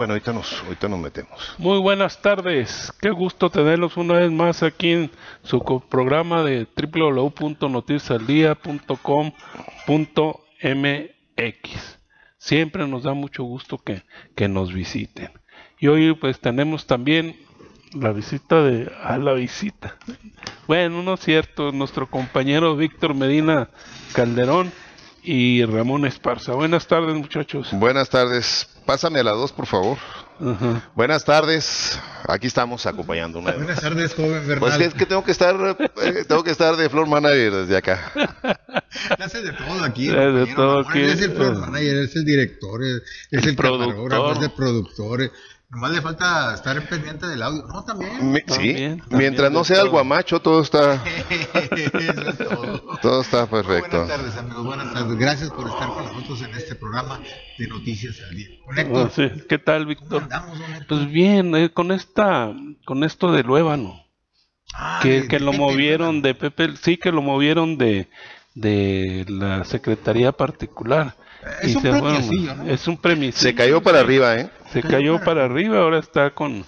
Bueno, ahorita nos, ahorita nos metemos. Muy buenas tardes. Qué gusto tenerlos una vez más aquí en su programa de www.noticiasaldía.com.mx. Siempre nos da mucho gusto que, que nos visiten. Y hoy pues tenemos también la visita de... a la visita. Bueno, no es cierto, nuestro compañero Víctor Medina Calderón y Ramón Esparza. Buenas tardes muchachos. Buenas tardes. Pásame a la dos, por favor. Buenas tardes. Aquí estamos acompañando una vez. Buenas tardes, joven Bernal. Pues que es que tengo que estar, eh, tengo que estar de floor manager desde acá. Hace de todo aquí. Hace de compañero todo Ramón. aquí. Él es el floor manager, es el director, es, es El el, productor. es el productor. Nomás le falta estar pendiente del audio. No, también. Mi- sí, también mientras no sea el guamacho, todo está, Eso es todo. todo está Muy perfecto. Buenas tardes, amigos. Buenas tardes. Gracias por estar con nosotros en este programa de Noticias al Día. Con Ah, Héctor, sí. ¿Qué tal, ¿cómo Víctor? Pues bien, eh, con esta, con esto del Luébano, Ah, que, de- que de lo Pepe, movieron de Pepe, sí que lo movieron de, de la secretaría particular. Es Y un. Es un premio. Se cayó para arriba, ¿eh? Se cayó para arriba, ahora está con,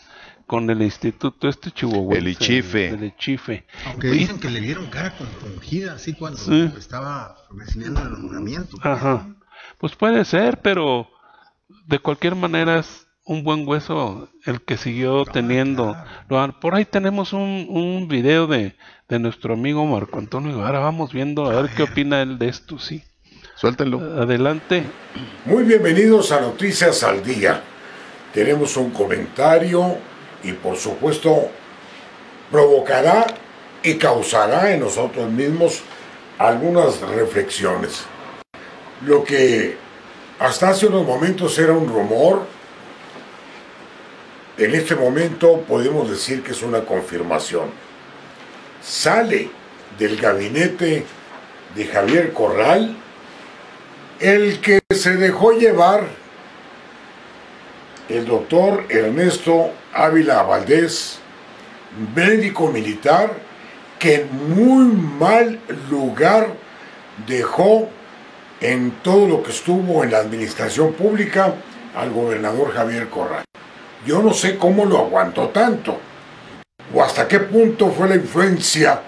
con el instituto este chihuahua. El Ichife. El Ichife. Aunque Y- dicen que le vieron cara compungida así cuando Sí. estaba recibiendo el nombramiento. Ajá. Pues puede ser, pero de cualquier manera es un buen hueso el que siguió teniendo. Lo- Por ahí tenemos un, un video de, de nuestro amigo Marco Antonio Guevara. Vamos viendo a ver qué opina él de esto, sí. Suéltenlo. Adelante. Muy bienvenidos a Noticias al Día. Tenemos un comentario y por supuesto provocará y causará en nosotros mismos algunas reflexiones. Lo que hasta hace unos momentos era un rumor, en este momento podemos decir que es una confirmación. Sale del gabinete de Javier Corral el que se dejó llevar, el doctor Ernesto Ávila Valdés, médico militar, que en muy mal lugar dejó en todo lo que estuvo en la administración pública al gobernador Javier Corral. Yo no sé cómo lo aguantó tanto, o hasta qué punto fue la influencia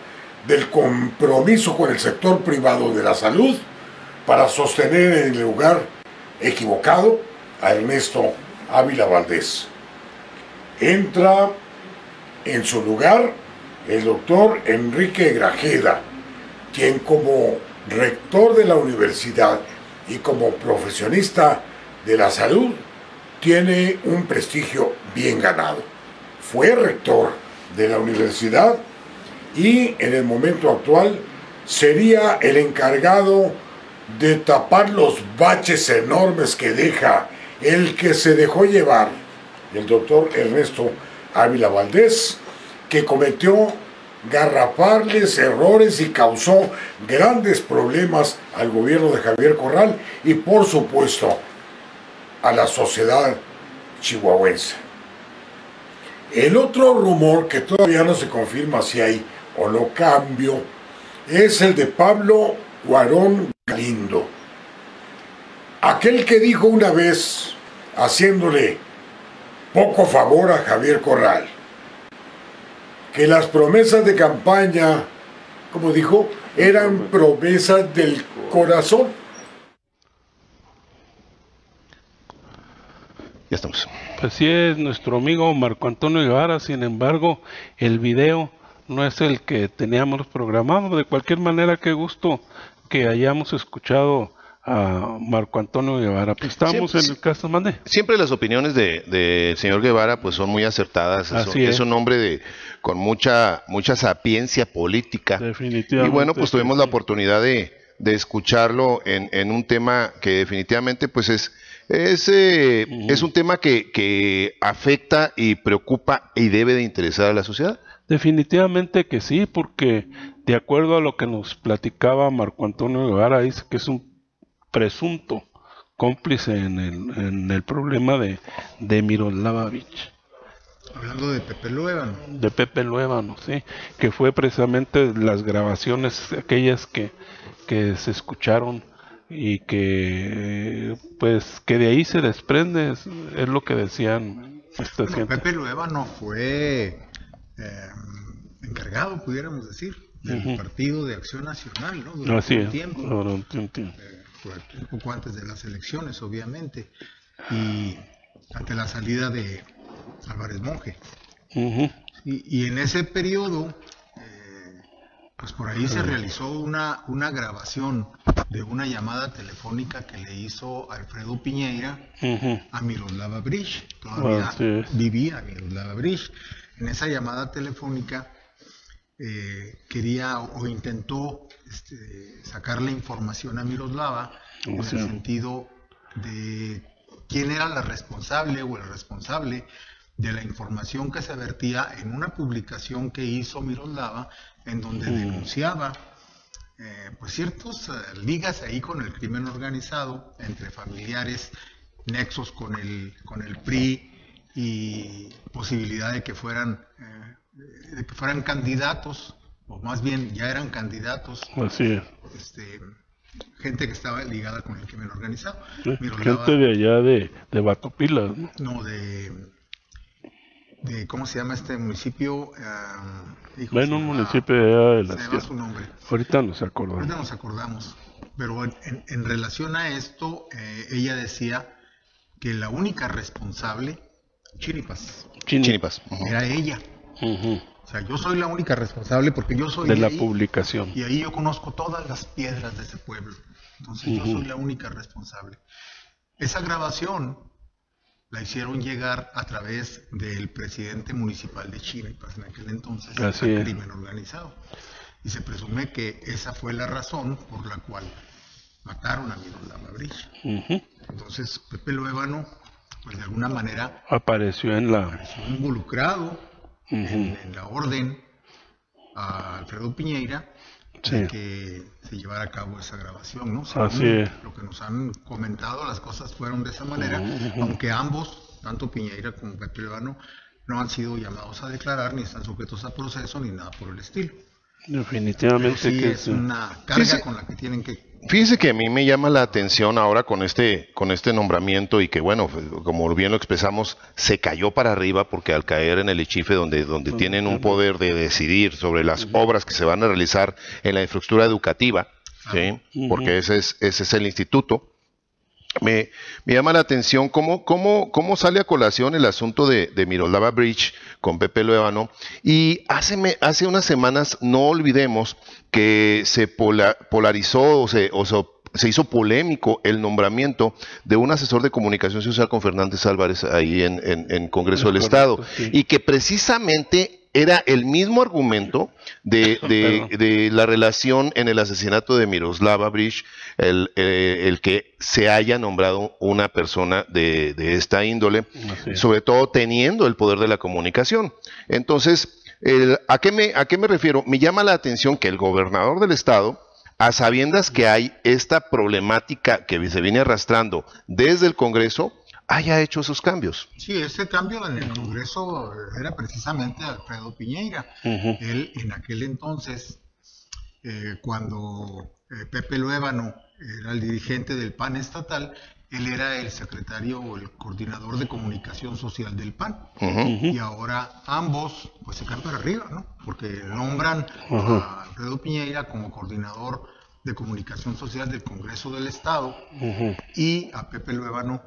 del compromiso con el sector privado de la salud para sostener en el lugar equivocado a Ernesto Ávila Valdés. Entra en su lugar el doctor Enrique Grajeda, quien como rector de la universidad y como profesionista de la salud tiene un prestigio bien ganado. Fue rector de la universidad y en el momento actual sería el encargado de tapar los baches enormes que deja el que se dejó llevar, el doctor Ernesto Ávila Valdés, que cometió garrafales errores y causó grandes problemas al gobierno de Javier Corral y por supuesto a la sociedad chihuahuense. El otro rumor que todavía no se confirma si hay o no cambio es el de Pablo Guarón Galindo. Aquel que dijo una vez, haciéndole poco favor a Javier Corral, que las promesas de campaña, como dijo, eran promesas del corazón. Ya estamos. Pues sí es nuestro amigo Marco Antonio Guevara, sin embargo, el video no es el que teníamos programado. De cualquier manera, qué gusto que hayamos escuchado a Marco Antonio Guevara. Pues estamos Sí, en el caso, mande. Siempre las opiniones de, del señor Guevara pues son muy acertadas. Es, Así un- es. es un hombre de, con mucha, mucha sapiencia política. Definitivamente. Y bueno, pues tuvimos la oportunidad de, de escucharlo en, en un tema que definitivamente pues es, es, eh, es un tema que, que afecta y preocupa y debe de interesar a la sociedad. Definitivamente que sí, porque de acuerdo a lo que nos platicaba Marco Antonio Guevara, dice que es un presunto cómplice en el, en el problema de, de Miroslavovich, Hablando de Pepe Luevano. de Pepe Luébano, sí, que fue precisamente las grabaciones aquellas que, que se escucharon y que pues que de ahí se desprende es, es lo que decían esta Bueno, gente. Pepe Luevano fue eh, encargado, pudiéramos decir, del. Partido de Acción Nacional, ¿no? Durante Así un es, tiempo. durante un tiempo. eh, poco antes de las elecciones, obviamente, y ante la salida de Álvarez Monge. Ujú. Y, y en ese periodo, eh, pues por ahí se realizó una, una grabación de una llamada telefónica que le hizo Alfredo Piñeira Ujú. a Miroslava Bridge. Todavía vivía Miroslava Bridge. En esa llamada telefónica eh, quería o intentó este, sacarle información a Miroslava en el sentido de quién era la responsable o el responsable de la información que se vertía en una publicación que hizo Miroslava en donde Mm. denunciaba eh, pues ciertas eh, ligas ahí con el crimen organizado entre familiares, nexos con el, con el PRI y posibilidad de que fueran eh, de que fueran candidatos o más bien ya eran candidatos Así es. este, gente que estaba ligada con el crimen organizado. Sí, Gente de allá de, de Batopilas, ¿no? no, de, de, ¿cómo se llama este municipio? Hijo, Ven se un municipio de allá de se la va sierra. su nombre. Ahorita nos Ahorita acordamos. nos acordamos. Pero en, en- en relación a esto, eh, ella decía que la única responsable, Chiripas. Ujú. era ella. O sea, yo soy la única responsable porque yo soy De la ahí, publicación. Y ahí yo conozco todas las piedras de ese pueblo. Entonces yo soy la única responsable. Esa grabación la hicieron llegar a través del presidente municipal de Chiripas en aquel entonces, Así es. crimen organizado. Y se presume que esa fue la razón por la cual mataron a Miroslava Bridge. Ujú. Entonces Pepe Luébano, pues de alguna manera, Apareció en la... estuvo involucrado en, la orden a Alfredo Piñeira Sí. de que se llevara a cabo esa grabación, ¿no? Así es. Lo que nos han comentado, las cosas fueron de esa manera, aunque ambos, tanto Piñeira como Luébano, no han sido llamados a declarar, ni están sujetos a proceso, ni nada por el estilo. Definitivamente sí que es sí. una carga sí. con la que tienen que Fíjese que a mí me llama la atención ahora con este, con este nombramiento y que bueno, como bien lo expresamos, se cayó para arriba porque al caer en el Echife donde, donde tienen un poder de decidir sobre las obras que se van a realizar en la infraestructura educativa, ¿sí? Ujú. porque ese es, ese es el instituto, me, me llama la atención cómo, cómo, cómo sale a colación el asunto de, de Miroslava Bridge con Pepe Luébano. Y hace, me- hace unas semanas, no olvidemos que se pola- polarizó o se, o se- se hizo polémico el nombramiento de un asesor de comunicación social con Fernández Álvarez ahí en, en- en Congreso del Es Estado. sí. Y que precisamente era el mismo argumento de, de- Perdón. de la relación en el asesinato de Miroslava el, eh, el que se haya nombrado una persona de, de esta índole, sobre todo teniendo el poder de la comunicación. Entonces, el- ¿a, qué me, ¿a qué me refiero? Me llama la atención que el gobernador del estado, a sabiendas que hay esta problemática que se viene arrastrando desde el Congreso, haya hecho esos cambios. Sí, ese cambio en el Congreso era precisamente Alfredo Piñeira. Él en aquel entonces, eh, cuando eh, Pepe Luébano era el dirigente del PAN estatal, él era el secretario o el coordinador de comunicación social del PAN. Y ahora ambos pues se caen para arriba, ¿no? Porque nombran a Alfredo Piñeira como coordinador de comunicación social del Congreso del Estado y a Pepe Luébano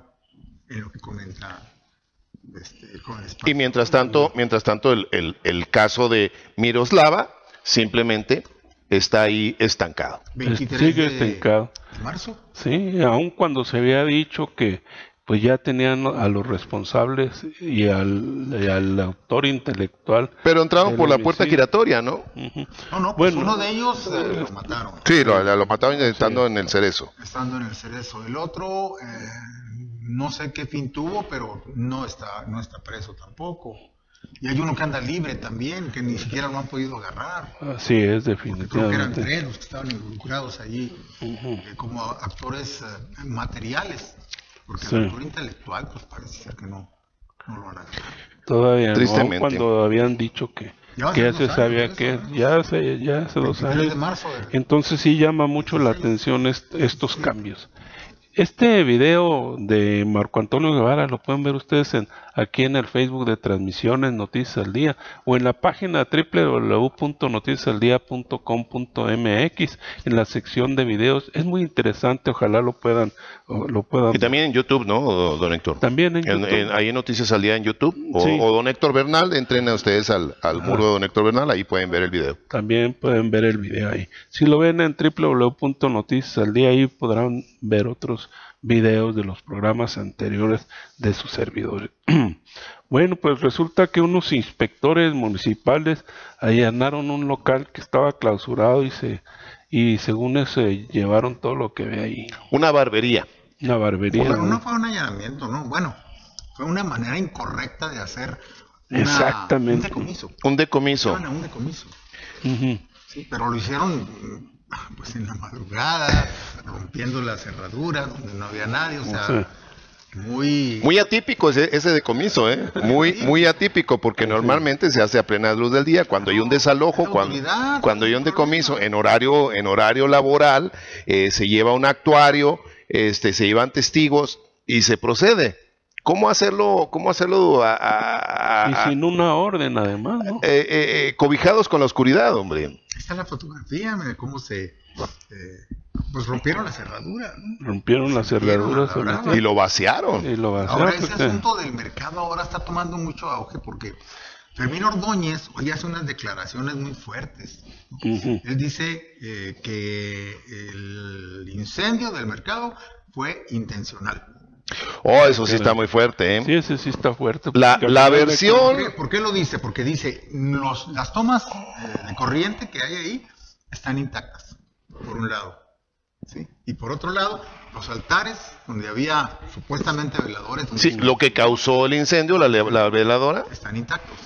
en lo que comenta este, con el Y mientras tanto, mientras tanto el, el- el caso de Miroslava simplemente está ahí estancado. 23 Sigue de, estancado. de marzo. Sí, aun cuando se había dicho que pues ya tenían a los responsables y al, y al autor intelectual. Pero entraron por la puerta giratoria, ¿no? No, no, pues Bueno, uno de ellos eh, lo mataron. Sí, lo, lo mataron estando en el cerezo. Estando en el cerezo. El otro, eh, no sé qué fin tuvo, pero no está, no está preso tampoco. Y hay uno que anda libre también, que ni siquiera lo han podido agarrar. Así es, Porque creo que eran definitivamente. tres los que estaban involucrados allí eh, como actores eh, materiales. Porque Sí. el actor intelectual, pues parece ser que no, no lo han agarrado. Todavía no, Tristemente. cuando habían dicho que, Ya que se sabía que ¿no? ya hace, ya hace dos 23 de años. marzo Entonces sí llama mucho la atención est- estos cambios. Este video de Marco Antonio Guevara lo pueden ver ustedes en, aquí en el Facebook de Transmisiones Noticias al Día o en la página www.noticiasaldía.com.mx en la sección de videos. Es muy interesante, ojalá lo puedan lo puedan Y también en YouTube, ¿no, don Héctor? También en YouTube. en- ahí en Noticias al Día en YouTube. O, Sí. o don Héctor Bernal, entren a ustedes al, al muro de don Héctor Bernal, ahí pueden ver el video. También pueden ver el video ahí. Si lo ven en www.noticias al día, ahí podrán ver otros videos de los programas anteriores de sus servidores. bueno, pues resulta que unos inspectores municipales allanaron un local que estaba clausurado y se y según eso se llevaron todo lo que ve ahí. Una barbería. Una barbería. Pero ¿no? fue un allanamiento, ¿no? Bueno, fue una manera incorrecta de hacer una- Exactamente. un decomiso. Un decomiso. Estaban a un decomiso. Sí, pero lo hicieron pues en la madrugada, rompiendo las cerraduras, donde no había nadie, o sea, muy... Muy atípico ese, ese decomiso, ¿eh? Muy, muy atípico, porque normalmente se hace a plena luz del día, cuando hay un desalojo, La cuando, cuando hay un decomiso en horario, en horario laboral, eh, se lleva un actuario, este, se llevan testigos y se procede. ¿Cómo hacerlo, cómo hacerlo a- a- a- Y sin una orden además, ¿no? eh, eh, eh, cobijados con la oscuridad, hombre? Ahí está la fotografía, mira cómo se... eh, pues rompieron la cerradura, ¿no? Rompieron las cerraduras Rompieron la brava. Y lo vaciaron. y lo vaciaron Ahora ese porque- asunto del mercado ahora está tomando mucho auge porque Fermín Ordóñez hoy hace unas declaraciones muy fuertes. Él dice eh, que el incendio del mercado fue intencional. Oh, eso sí está muy fuerte, ¿eh? Sí, ese sí está fuerte. La- la versión- ¿Por qué, por qué lo dice? Porque dice, los, las tomas eh, de corriente que hay ahí están intactas, por un lado. ¿sí? Y por otro lado, los altares donde había supuestamente veladores Sí, lo que causó el incendio, la, la veladora. están intactos.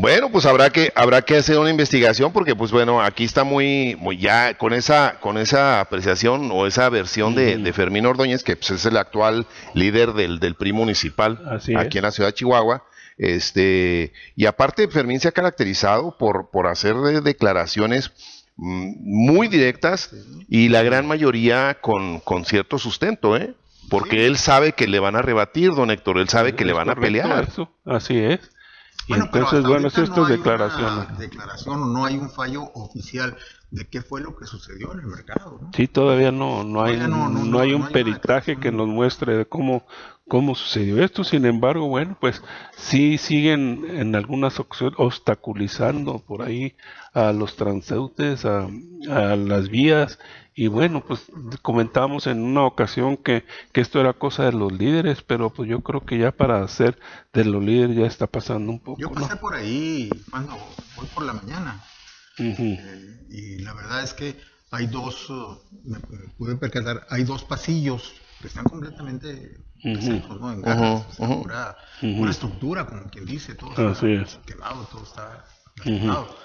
Cuando pues habrá que habrá que hacer una investigación porque pues bueno aquí está muy, muy ya con esa con esa apreciación o esa versión de, de Fermín Ordóñez que pues, es el actual líder del, del PRI municipal Así aquí en la ciudad de Chihuahua este y aparte Fermín se ha caracterizado por por hacer de- declaraciones mm, muy directas y la gran mayoría con, con cierto sustento, ¿eh? Porque él sabe que le van a rebatir, don Héctor, él sabe que le van a pelear. eso, Así es. Bueno, entonces, bueno, ahorita estas no hay declaraciones. declaración no hay un fallo oficial de qué fue lo que sucedió en el mercado. ¿no? Sí, todavía no, no hay, no, no, no, no, hay un peritaje que nos muestre de cómo, cómo sucedió esto. Sin embargo, bueno, pues sí siguen en algunas ocasiones obstaculizando por ahí a los transeúntes, a, a las vías. Y bueno, pues comentábamos en una ocasión que, que esto era cosa de los líderes, pero pues yo creo que ya para ser de los líderes ya está pasando un poco, Yo ¿no? pasé por ahí cuando hoy por la mañana eh, y la verdad es que hay dos, eh, me, me pude percatar, hay dos pasillos que están completamente desechos, ¿no? En o sea, ujú. pura, estructura, como quien dice, todo está Así es. quemado, todo está lastimado.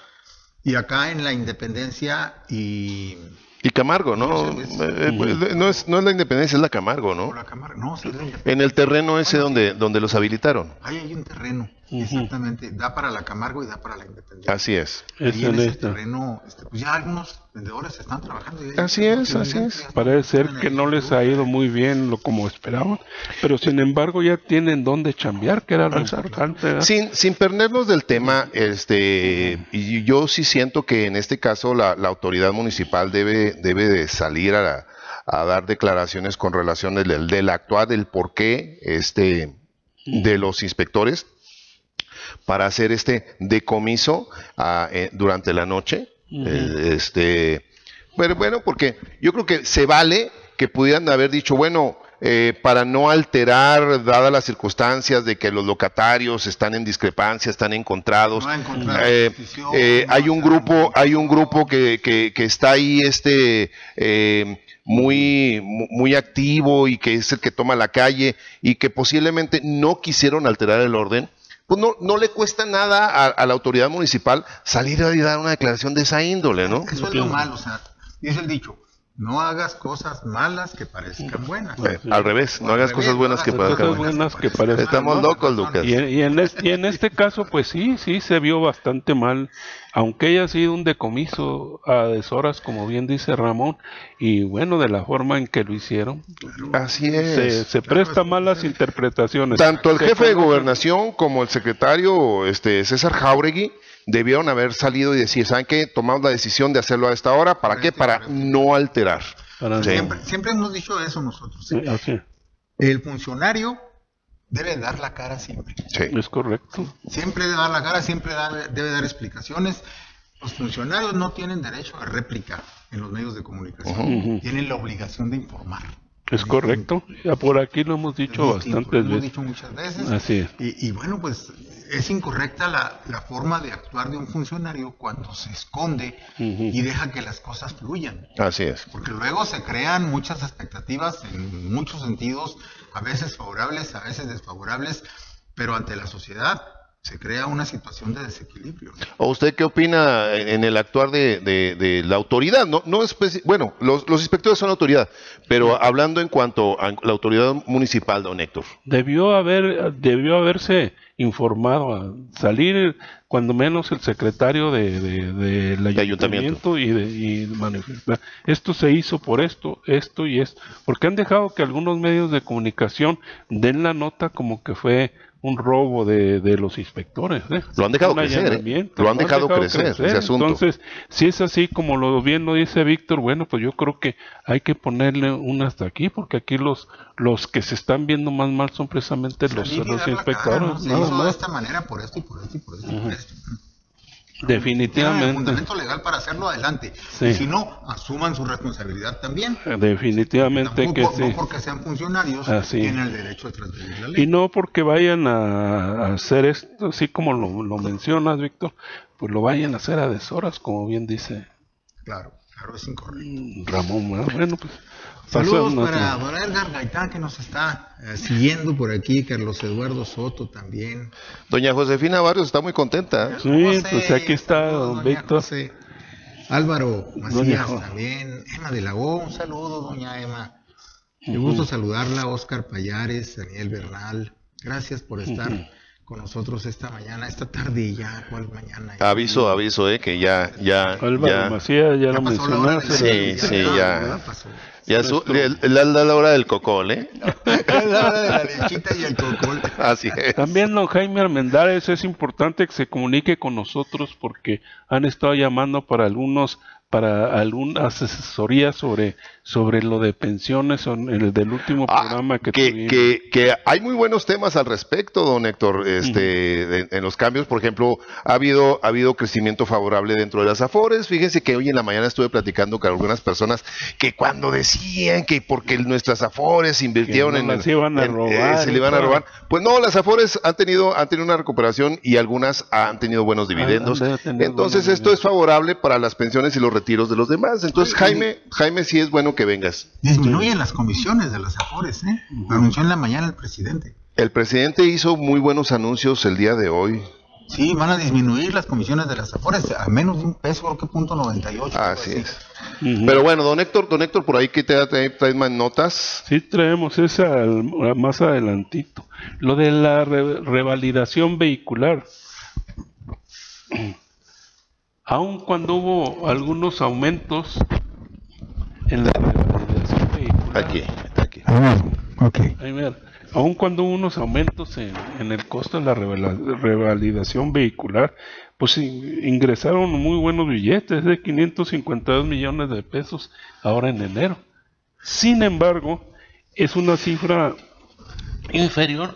Y acá en la Independencia y Y Camargo, ¿no? Eh, pues, no, es, no es la independencia, es la Camargo, ¿no? por la cámara, no, sí, la. En el terreno ese Bueno, donde, donde los habilitaron. Ahí hay un terreno, exactamente, da para la Camargo y da para la Independencia. Así es. Es y en en ese terreno, este, pues ya algunos vendedores están trabajando. y- Así es, así es. Parece ser que no les ha ido muy bien lo como esperaban, pero sin embargo ya tienen dónde chambear, que era lo importante. Sin, sin perdernos del tema, este, y yo sí siento que en este caso la, la autoridad municipal debe, debe de salir a, a dar declaraciones con relación del, del actuar, del por qué este, de los inspectores para hacer este decomiso ah, eh, durante la noche. Eh, este, pero bueno, porque yo creo que se vale que pudieran haber dicho, bueno, eh, para no alterar, dadas las circunstancias de que los locatarios están en discrepancia, están encontrados, No eh, eh, no hay ha un grupo, hay un grupo que, que, que está ahí, este, eh, muy, mu- muy activo y que es el que toma la calle y que posiblemente no quisieron alterar el orden, pues no, no le cuesta nada a, la autoridad municipal salir a dar una declaración de esa índole, ¿no? Es o sea, dice el dicho, No hagas cosas malas que parezcan buenas. Al revés, no Al hagas revés, cosas buenas que parezcan buenas. buenas que parezcan Estamos malas. locos, Lucas. Y, y en este, y en este caso, pues sí, sí se vio bastante mal, aunque haya sido un decomiso a deshoras, como bien dice Ramón, y bueno, de la forma en que lo hicieron, Así se, es. se presta malas interpretaciones. Tanto el jefe de gobernación como el secretario este, César Jauregui debieron haber salido y decir, ¿saben qué? Tomamos la decisión de hacerlo a esta hora. ¿Para qué? Para no alterar. Para- Sí. Siempre, siempre hemos dicho eso nosotros. ¿eh? Sí, El funcionario debe dar la cara siempre. Sí. es correcto. Siempre debe dar la cara, siempre debe dar explicaciones. Los funcionarios no tienen derecho a réplica en los medios de comunicación. Tienen la obligación de informar. Es correcto. Ya por aquí lo hemos dicho bastantes lo hemos veces. dicho muchas veces. Así es. Y, y bueno, pues es incorrecta la, la forma de actuar de un funcionario cuando se esconde y deja que las cosas fluyan. Así es. Porque luego se crean muchas expectativas en muchos sentidos, a veces favorables, a veces desfavorables, pero ante la sociedad se crea una situación de desequilibrio. ¿O usted qué opina en el actuar de, de- de la autoridad? No, no bueno, los, los inspectores son autoridad, pero hablando en cuanto a la autoridad municipal, don Héctor. Debió haber, debió haberse informado, a salir cuando menos el secretario de, de- del ayuntamiento. ayuntamiento y, de, y manifestar. Esto se hizo por esto, esto y esto. Porque han dejado que algunos medios de comunicación den la nota como que fue un robo de, de los inspectores. ¿eh? Lo han dejado crecer, ¿eh? Lo han dejado crecer, ese asunto. Entonces, si es así como lo bien lo dice Víctor, bueno, pues yo creo que hay que ponerle un hasta aquí, porque aquí los los que se están viendo más mal son precisamente los, los inspectores. cara, ¿no? Se nada hizo de más. esta manera por esto y por esto y por esto y por esto. Definitivamente, fundamento legal para hacerlo adelante. Sí. Y si no, asuman su responsabilidad también. definitivamente que sí. No porque sean funcionarios, Así. tienen el derecho de transgredir la ley. Y no porque vayan a, a hacer esto, así como lo, lo mencionas, Víctor, pues lo vayan a hacer a deshoras, como bien dice Claro, claro, es incorrecto. Ramón. Bueno, pues Saludos para don Edgar Gaitán que nos está eh, siguiendo por aquí, Carlos Eduardo Soto también. Doña Josefina Barrios está muy contenta. ¿eh? Sí, José, pues aquí está don doña Víctor. José. Álvaro Doña Macías Jo- también, Emma de la O, un saludo, doña Emma. Me gusto saludarla, Oscar Payares, Daniel Bernal. Gracias por estar con nosotros esta mañana, esta tarde y ya, ¿cuál mañana? Aviso, aviso, eh, que ya, ya, Álvaro ya, Macías, ya, Ya lo mencionaste. Sí, sí, ya. ya la, la- la hora del cocol, ¿eh? Es la hora de la lechita y el cocol. Así es. También don Jaime Armendáriz es importante que se comunique con nosotros porque han estado llamando para algunos para alguna asesoría sobre sobre lo de pensiones en el del último Ah, programa que, que, tuvimos. que- que hay muy buenos temas al respecto, don Héctor, este, de- en los cambios, por ejemplo, ha habido, ha habido crecimiento favorable dentro de las Afores. Fíjense que hoy en la mañana estuve platicando con algunas personas que cuando decían que porque nuestras Afores invirtieron en, las iban a en- robar se le iban a robar, pues no, las Afores han tenido, han tenido una recuperación y algunas han tenido buenos dividendos. Entonces buenos esto es favorable para las pensiones y los retiros de los demás. Entonces Jaime, Jaime sí es bueno que vengas. Disminuyen las comisiones de las AFORES, ¿eh? Anunció en la mañana el presidente. El presidente hizo muy buenos anuncios el día de hoy. Sí, van a disminuir las comisiones de las AFORES a menos de un peso, creo que punto 98. algo Así así. es. Pero bueno, don Héctor, don Héctor, por ahí que te traes traes más notas. Sí, traemos esa al- más adelantito. Lo de la re- revalidación vehicular. Aun cuando hubo algunos aumentos en la revalidación vehicular. Aquí, aquí. Ah, ok. Ahí ver, aun cuando hubo unos aumentos en, en el costo de la revalidación vehicular, pues in- ingresaron muy buenos billetes de 552 millones de pesos ahora en enero. Sin embargo, es una cifra inferior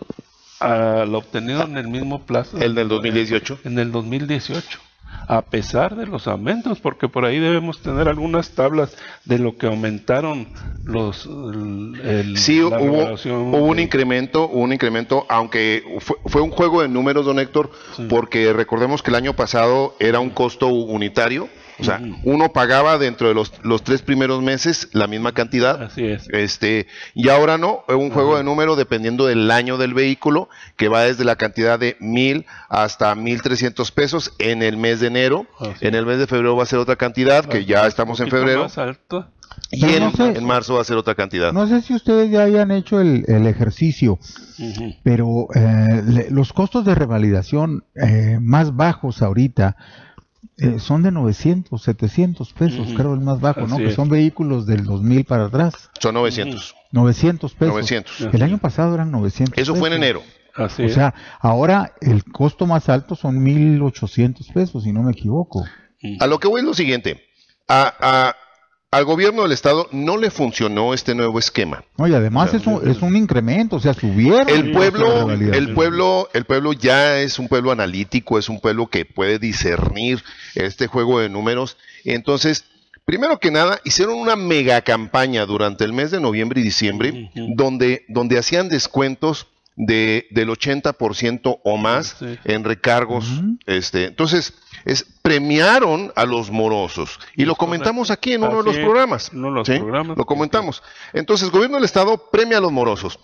a lo obtenido en el mismo plazo. El del 2018. En el 2018. A pesar de los aumentos, porque por ahí debemos tener algunas tablas de lo que aumentaron los. el- Sí, la hubo, hubo un incremento, un incremento, aunque fue, fue un juego de números, don Héctor, porque recordemos que el año pasado era un costo unitario O sea, Ujú. uno pagaba dentro de los, los tres primeros meses la misma cantidad. Así es. Este, y ahora no, es un juego de número dependiendo del año del vehículo, que va desde la cantidad de mil hasta mil trescientos pesos en el mes de enero. Así En el mes de febrero va a ser otra cantidad, que ya estamos en febrero. más alto. Y en, no sé. en marzo va a ser otra cantidad. No sé si ustedes ya hayan hecho el, el ejercicio, pero eh, le- los costos de revalidación eh, más bajos ahorita eh, son de 900, 700 pesos, Ujú. creo el más bajo, ¿no? Así Que es. son vehículos del 2000 para atrás. Son 900. 900 pesos. 900. El año pasado eran 900. Eso fue en pesos. enero. Así O es. sea, ahora el costo más alto son 1800 pesos, si no me equivoco. A lo que voy es lo siguiente. A- a- al gobierno del estado no le funcionó este nuevo esquema. No, y además es un, es un incremento, o sea, subieron. El pueblo, el pueblo, el pueblo ya es un pueblo analítico, es un pueblo que puede discernir este juego de números. Entonces, primero que nada, hicieron una mega campaña durante el mes de noviembre y diciembre, donde, donde hacían descuentos de, del 80% o más Sí. en recargos. Este, entonces, es, premiaron a los morosos. Y lo comentamos aquí en uno de los programas. uno de los ¿sí? programas. Lo comentamos. Entonces, el gobierno del Estado premia a los morosos.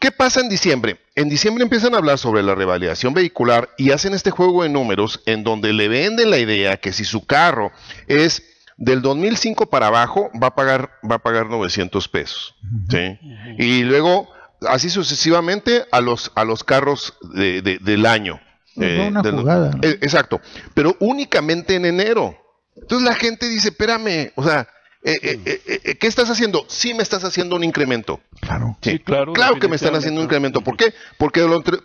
¿Qué pasa en diciembre? En diciembre empiezan a hablar sobre la revalidación vehicular y hacen este juego de números en donde le venden la idea que si su carro es del 2005 para abajo, va a pagar, va a pagar 900 pesos. ¿sí? Y luego, así sucesivamente, a los, a los carros de- de- del año. Va una eh, exacto, pero únicamente en enero. Entonces la gente dice, espérame, o sea, eh, eh, eh, eh, ¿qué estás haciendo? Sí me estás haciendo un incremento. Claro. Sí, Sí, claro, Claro que me están haciendo un incremento. ¿Por qué? Porque lo entre-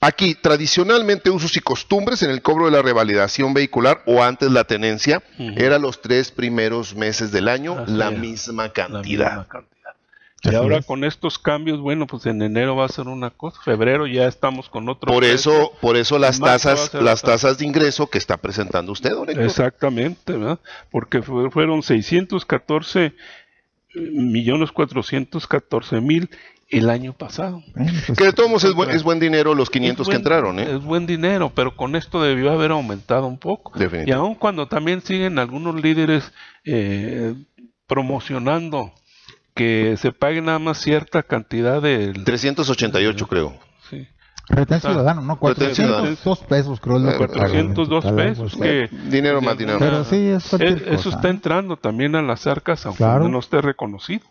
aquí, tradicionalmente, usos y costumbres en el cobro de la revalidación vehicular o antes la tenencia, Ujú. era los tres primeros meses del año la misma La misma cantidad. Y ahora con estos cambios, bueno, pues en enero va a ser una cosa, febrero ya estamos con otro. Por precio. eso, por eso las tasas, las tasas de ingreso que está presentando usted, don Héctor. Exactamente, ¿verdad? Porque fue- fueron 614 millones 414 mil el año pasado. Pues, Que de todos modos es buen, es buen dinero los 500 Es que entraron, ¿eh? Es buen dinero, pero con esto debió haber aumentado un poco. Y aun cuando también siguen algunos líderes eh, promocionando que se pague nada más cierta cantidad del... 388 creo. sí, retén ciudadano, ¿no? Retén ciudadano. 402 pesos, creo. es lo que pagan en 402 total, algo pesos, que... Dinero de más dinero. Pero sí, es Eh, Eso está entrando también a las arcas, aunque Claro. no esté reconocido.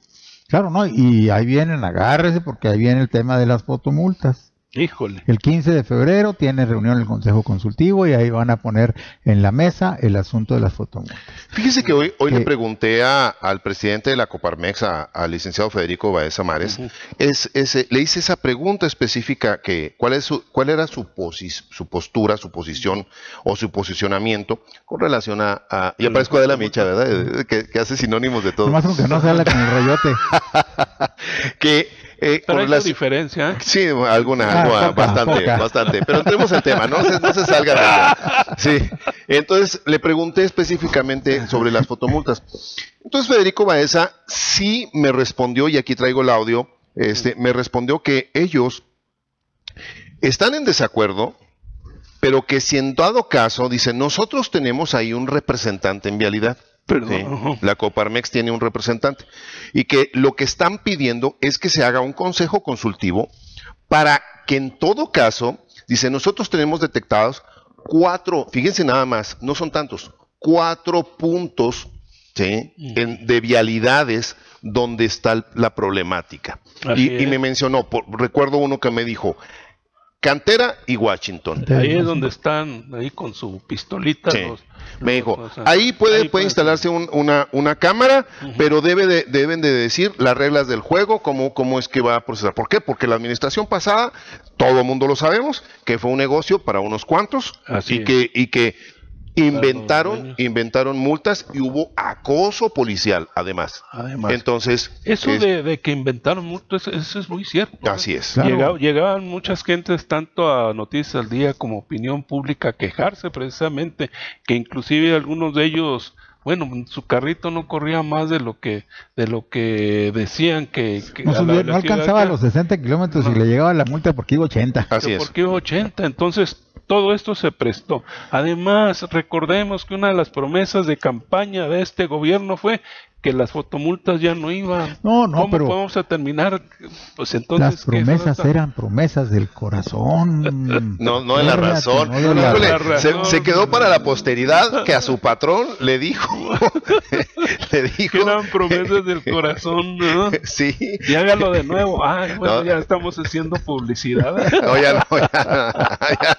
Claro, ¿no? Y ahí vienen, agárrese, porque ahí viene el tema de las fotomultas. Híjole. El 15 de febrero tiene reunión el Consejo Consultivo y ahí van a poner en la mesa el asunto de las fotomultas. Fíjese que hoy, hoy le Que- pregunté a- al presidente de la Coparmex, a- al licenciado Federico Baez Amares, es, ese- le hice esa pregunta específica que cuál es su, cuál era su, posis- su postura, su posición o su posicionamiento con relación a, a y aparezco de la micha, ¿verdad? Eh, Que, que hace sinónimos de todo. Nomás aunque no se habla con el rayote. que eh, con Pero hay relación- diferencia, ¿eh? Sí, alguna, Ah, alguna, poca, bastante, poca. bastante. Pero entremos al tema, no se, no se salga de. Sí. Entonces, le pregunté específicamente sobre las fotomultas. Entonces, Federico Baeza sí me respondió, y aquí traigo el audio, este, me respondió que ellos están en desacuerdo, pero que si en dado caso, dice, nosotros tenemos ahí un representante en vialidad. Perdón. Sí. La Coparmex tiene un representante. Y que lo que están pidiendo es que se haga un consejo consultivo para que en todo caso, dice, nosotros tenemos detectados cuatro, fíjense nada más, no son tantos, cuatro puntos ¿sí? en- de vialidades donde está la problemática. Y, y me mencionó, por- recuerdo uno que me dijo, Cantera y Washington. Ahí es donde están, ahí con su pistolita. Sí. los- Me los- dijo, o sea, ahí puede, ahí puede puede instalarse un- una, una cámara, pero debe de- deben de decir las reglas del juego, cómo, cómo es que va a procesar. ¿Por qué? Porque la administración pasada, todo el mundo lo sabemos, que fue un negocio para unos cuantos Así y es. que, y que inventaron, inventaron multas y hubo acoso policial, además. Además. Entonces, Eso es- de, de que inventaron mucho, eso, es muy cierto. así es. Claro. Llega- llegaban muchas gentes tanto a Noticias al Día como opinión pública a quejarse precisamente que inclusive algunos de ellos bueno, su carrito no corría más de lo que de lo que decían que, que No, alcanzaba que- los 60 kilómetros y le llegaba la multa porque iba 80. Así es. porque iba 80, entonces todo esto se prestó. Además, recordemos que una de las promesas de campaña de este gobierno fue que las fotomultas ya no iban. No, no, ¿Cómo pero- vamos a terminar? Pues entonces Las ¿qué son promesas eran promesas del corazón. No, no de la razón. no de la Híjole, razón. se, se quedó para la posteridad que a su patrón le dijo. le dijo. que eran promesas del corazón, ¿no? Sí. Y hágalo de nuevo. Ay, bueno, No. ya estamos haciendo publicidad. No, ya no, ya. ya.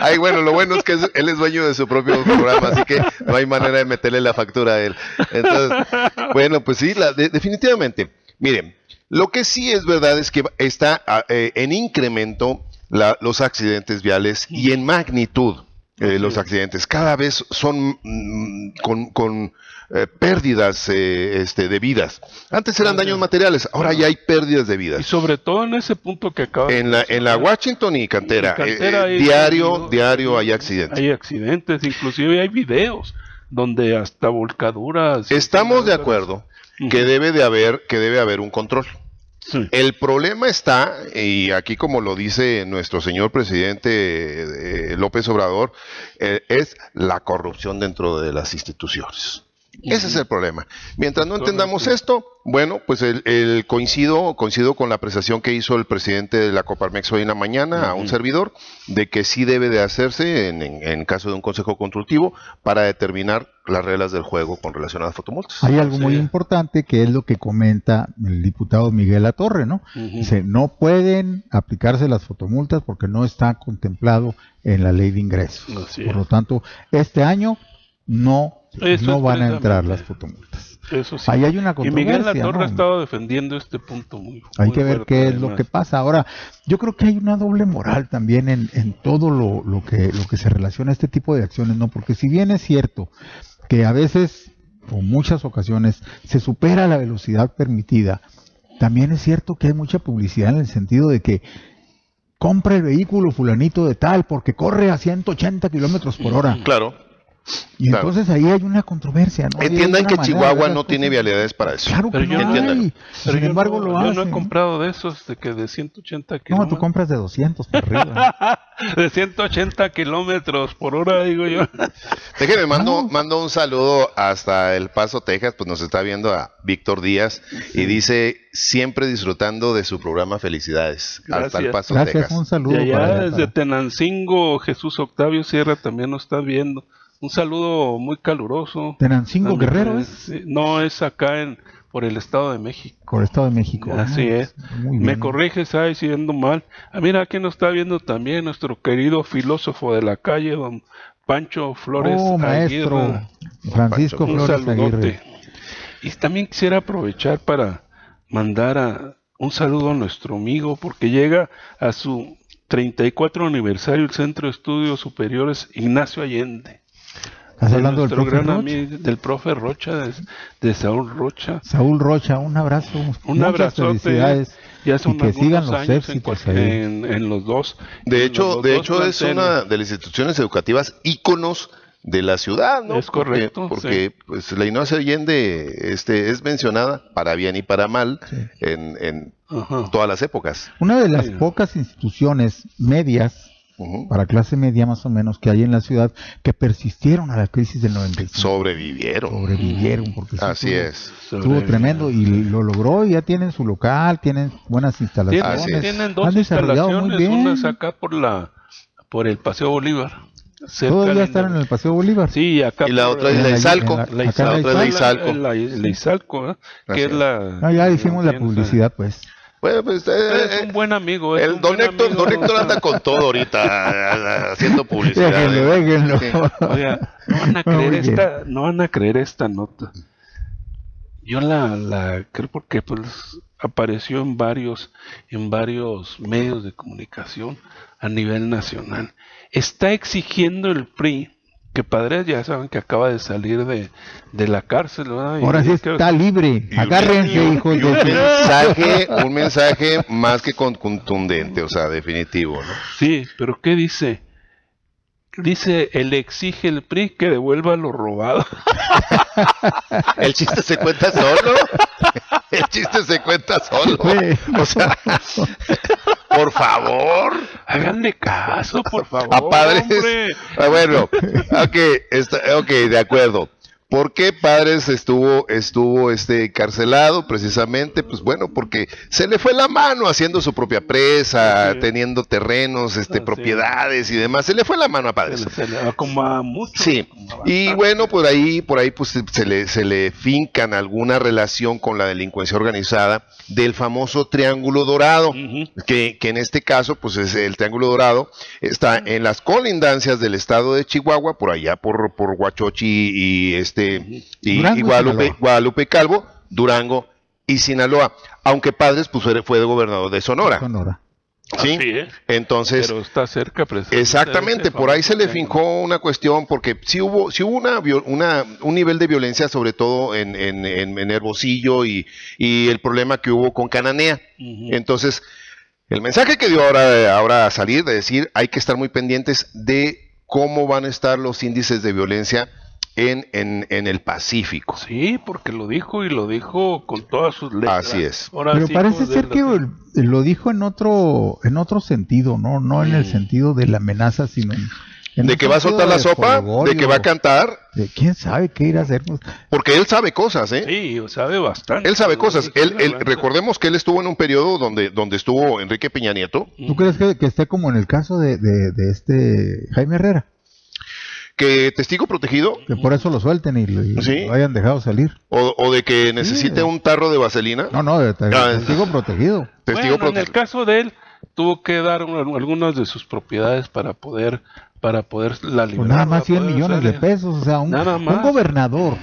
Ay, bueno, lo bueno es que es- él es dueño de su propio programa, así que no hay manera de meterle la factura a él. Entonces, bueno, pues sí, la- de- definitivamente. Miren, lo que sí es verdad es que está ah, eh, en incremento la- los accidentes viales y en magnitud eh, los accidentes. Cada vez son mm, con, con, eh, pérdidas eh, este, de vidas. Antes eran daños materiales, ahora ya hay pérdidas de Y vidas. sobre todo en ese punto que acaba de En la, en la Washington y Cantera, En Cantera hay- diario, hay- diario hay accidentes. Hay accidentes, inclusive hay videos donde hasta volcaduras. Estamos de acuerdo que debe de haber, que debe haber un control. Sí. El problema está, y aquí como lo dice nuestro señor presidente eh, López Obrador, eh, es la corrupción dentro de las instituciones. Ese es el problema. Mientras no entendamos esto, bueno, pues el, el coincido, coincido con la apreciación que hizo el presidente de la Coparmex hoy en la mañana a un servidor, de que sí debe de hacerse en, en- en caso de un consejo consultivo para determinar las reglas del juego con relación a las fotomultas. Hay algo muy importante que es lo que comenta el diputado Miguel Atorre, ¿no? Dice, no pueden aplicarse las fotomultas porque no está contemplado en la ley de ingresos. Así Por es. lo tanto, este año no, Eso no van a entrar las fotomultas. Eso sí. Ahí hay una y Miguel controversia, Latorre ¿no? ha estado defendiendo este punto muy Hay muy que ver qué es lo que pasa. Ahora, yo creo que hay una doble moral también en, en todo lo, lo que, lo que se relaciona a este tipo de acciones, ¿no? Porque si bien es cierto que a veces, o muchas ocasiones, se supera la velocidad permitida, también es cierto que hay mucha publicidad en el sentido de que compra el vehículo fulanito de tal porque corre a 180 kilómetros por hora. Claro. Y claro. entonces ahí hay una controversia, ¿no? Entiendan una que Chihuahua no tiene vialidades para eso. Claro que Pero no yo- hay. Pero Sin yo embargo, no, lo yo hacen. no he comprado de esos de que de 180 No, kilómetros. tú compras de 200 para arriba. de 180 kilómetros por hora, digo yo. Déjenme, mando, mando un saludo hasta El Paso, Texas, pues nos está viendo a Víctor Díaz y dice, siempre disfrutando de su programa Felicidades. Hasta Gracias. El Paso, Gracias, Texas. un saludo. Y allá para- desde para- Tenancingo, Jesús Octavio Sierra también nos está viendo. Un saludo muy caluroso. Tenancingo Guerrero, ¿es? No, es acá en por el Estado de México. Por el Estado de México. Así Ah, es. Muy Me corriges, ahí si ando mal. Ah, mira, aquí nos está viendo también nuestro querido filósofo de la calle, don Pancho Flores Oh, maestro Aguirre. Francisco Flores. Aguirre. Y también quisiera aprovechar para mandar a, un saludo a nuestro amigo porque llega a su 34 aniversario el Centro de Estudios Superiores Ignacio Allende. ¿Estás De hablando del nuestro profe gran Rocha? amigo, del profe Rocha, de, de Saúl Rocha. Saúl Rocha, un abrazo. Un muchas abrazote. felicidades. Ya son y que sigan los años en, éxitos en, en los dos. De hecho, de hecho es una de las instituciones educativas íconos de la ciudad, ¿no? Es correcto, Porque, porque, pues, la Ignacio Allende este, es mencionada para bien y para mal en, en todas las épocas. Una de las Sí. pocas instituciones medias, Para clase media más o menos, que hay en la ciudad, que persistieron a la crisis del 95. Sobrevivieron. Sobrevivieron. Porque sí Así estuvo- es. Estuvo tremendo y lo logró y ya tienen su local, tienen buenas instalaciones. Así Tienen, es. tienen dos Han desarrollado muy instalaciones, bien. una es acá por la por el Paseo Bolívar. Todavía están en el Paseo Bolívar. Sí, acá Y la otra es la Izalco. en la- la acá La otra es la Izalco. La, ¿eh? Que es la... Ah, ya hicimos la publicidad, pues. Bueno, pues, eh, Es eh, un buen amigo. es el un don buen Héctor, amigo. don Héctor anda con todo ahorita, haciendo publicidad. Déjenlo, déjenlo. Sí. Oiga, no van a creer esta, no van a creer esta nota. Yo la, la creo porque pues apareció en varios, en varios medios de comunicación a nivel nacional. Está exigiendo el PRI, que padres ya saben que acaba de salir de, de la cárcel, Ahora sí está libre. Un- Agárrense, un- hijos un de su- mensaje, un mensaje más que con- contundente, o sea, definitivo, ¿no? Sí, pero ¿qué dice? Dice, él exige el PRI que devuelva lo robado. El chiste se cuenta solo. El chiste se cuenta solo. O sea, por favor. Háganle caso, por favor. A padres. hombre. Ah, bueno, ok, está- ok, de acuerdo. ¿Por qué Padres estuvo, estuvo este, carcelado? Precisamente, pues bueno, porque se le fue la mano haciendo su propia presa, teniendo terrenos, este, propiedades y demás. Se le fue la mano a Se Padres. le, se le acomoda mucho. Sí, acomoda y bueno, por ahí, por ahí pues se le, se le fincan alguna relación con la delincuencia organizada del famoso Triángulo Dorado, que, que en este caso, pues es el Triángulo Dorado, está en las colindancias del estado de Chihuahua, por allá por, por Huachochi y este y, Durango y y Guadalupe, Calvo, Durango y Sinaloa. Aunque Padres, pues fue, de gobernador de Sonora. Sonora. ¿sí? Es. Entonces, Pero está cerca, precisamente, Exactamente, por ahí se le fincó una cuestión, porque sí hubo, sí hubo una, una, un nivel de violencia, sobre todo en, en, en, en Hermosillo y, y el problema que hubo con Cananea. Entonces, el mensaje que dio ahora, ahora a salir de decir, hay que estar muy pendientes de cómo van a estar los índices de violencia en, en, en el Pacífico. Sí, porque lo dijo y lo dijo con todas sus letras. Así es. Ahora Pero sí, parece ser que el- lo dijo en otro en otro sentido, no no en el Mm. sentido de la amenaza, sino en, en De que va a soltar la sopa, de que va a cantar, de quién sabe qué ir a hacer. porque él sabe cosas, ¿eh? Sí, sabe bastante. Él sabe cosas. Él, él- recordemos que él estuvo en un periodo donde, donde estuvo Enrique Peña Nieto, ¿Tú crees que, que esté como en el caso de, de, de este Jaime Herrera? Que testigo protegido Que por eso lo suelten y, lo- y Sí. lo hayan dejado salir. o, o de que necesite un tarro de vaselina. No, no, de, de- Ah, testigo protegido. Testigo bueno, en el caso de él, tuvo que dar un- algunas de sus propiedades para poder para poder la liberar. Pues nada más para 100 poder millones de pesos. O sea, un, un gobernador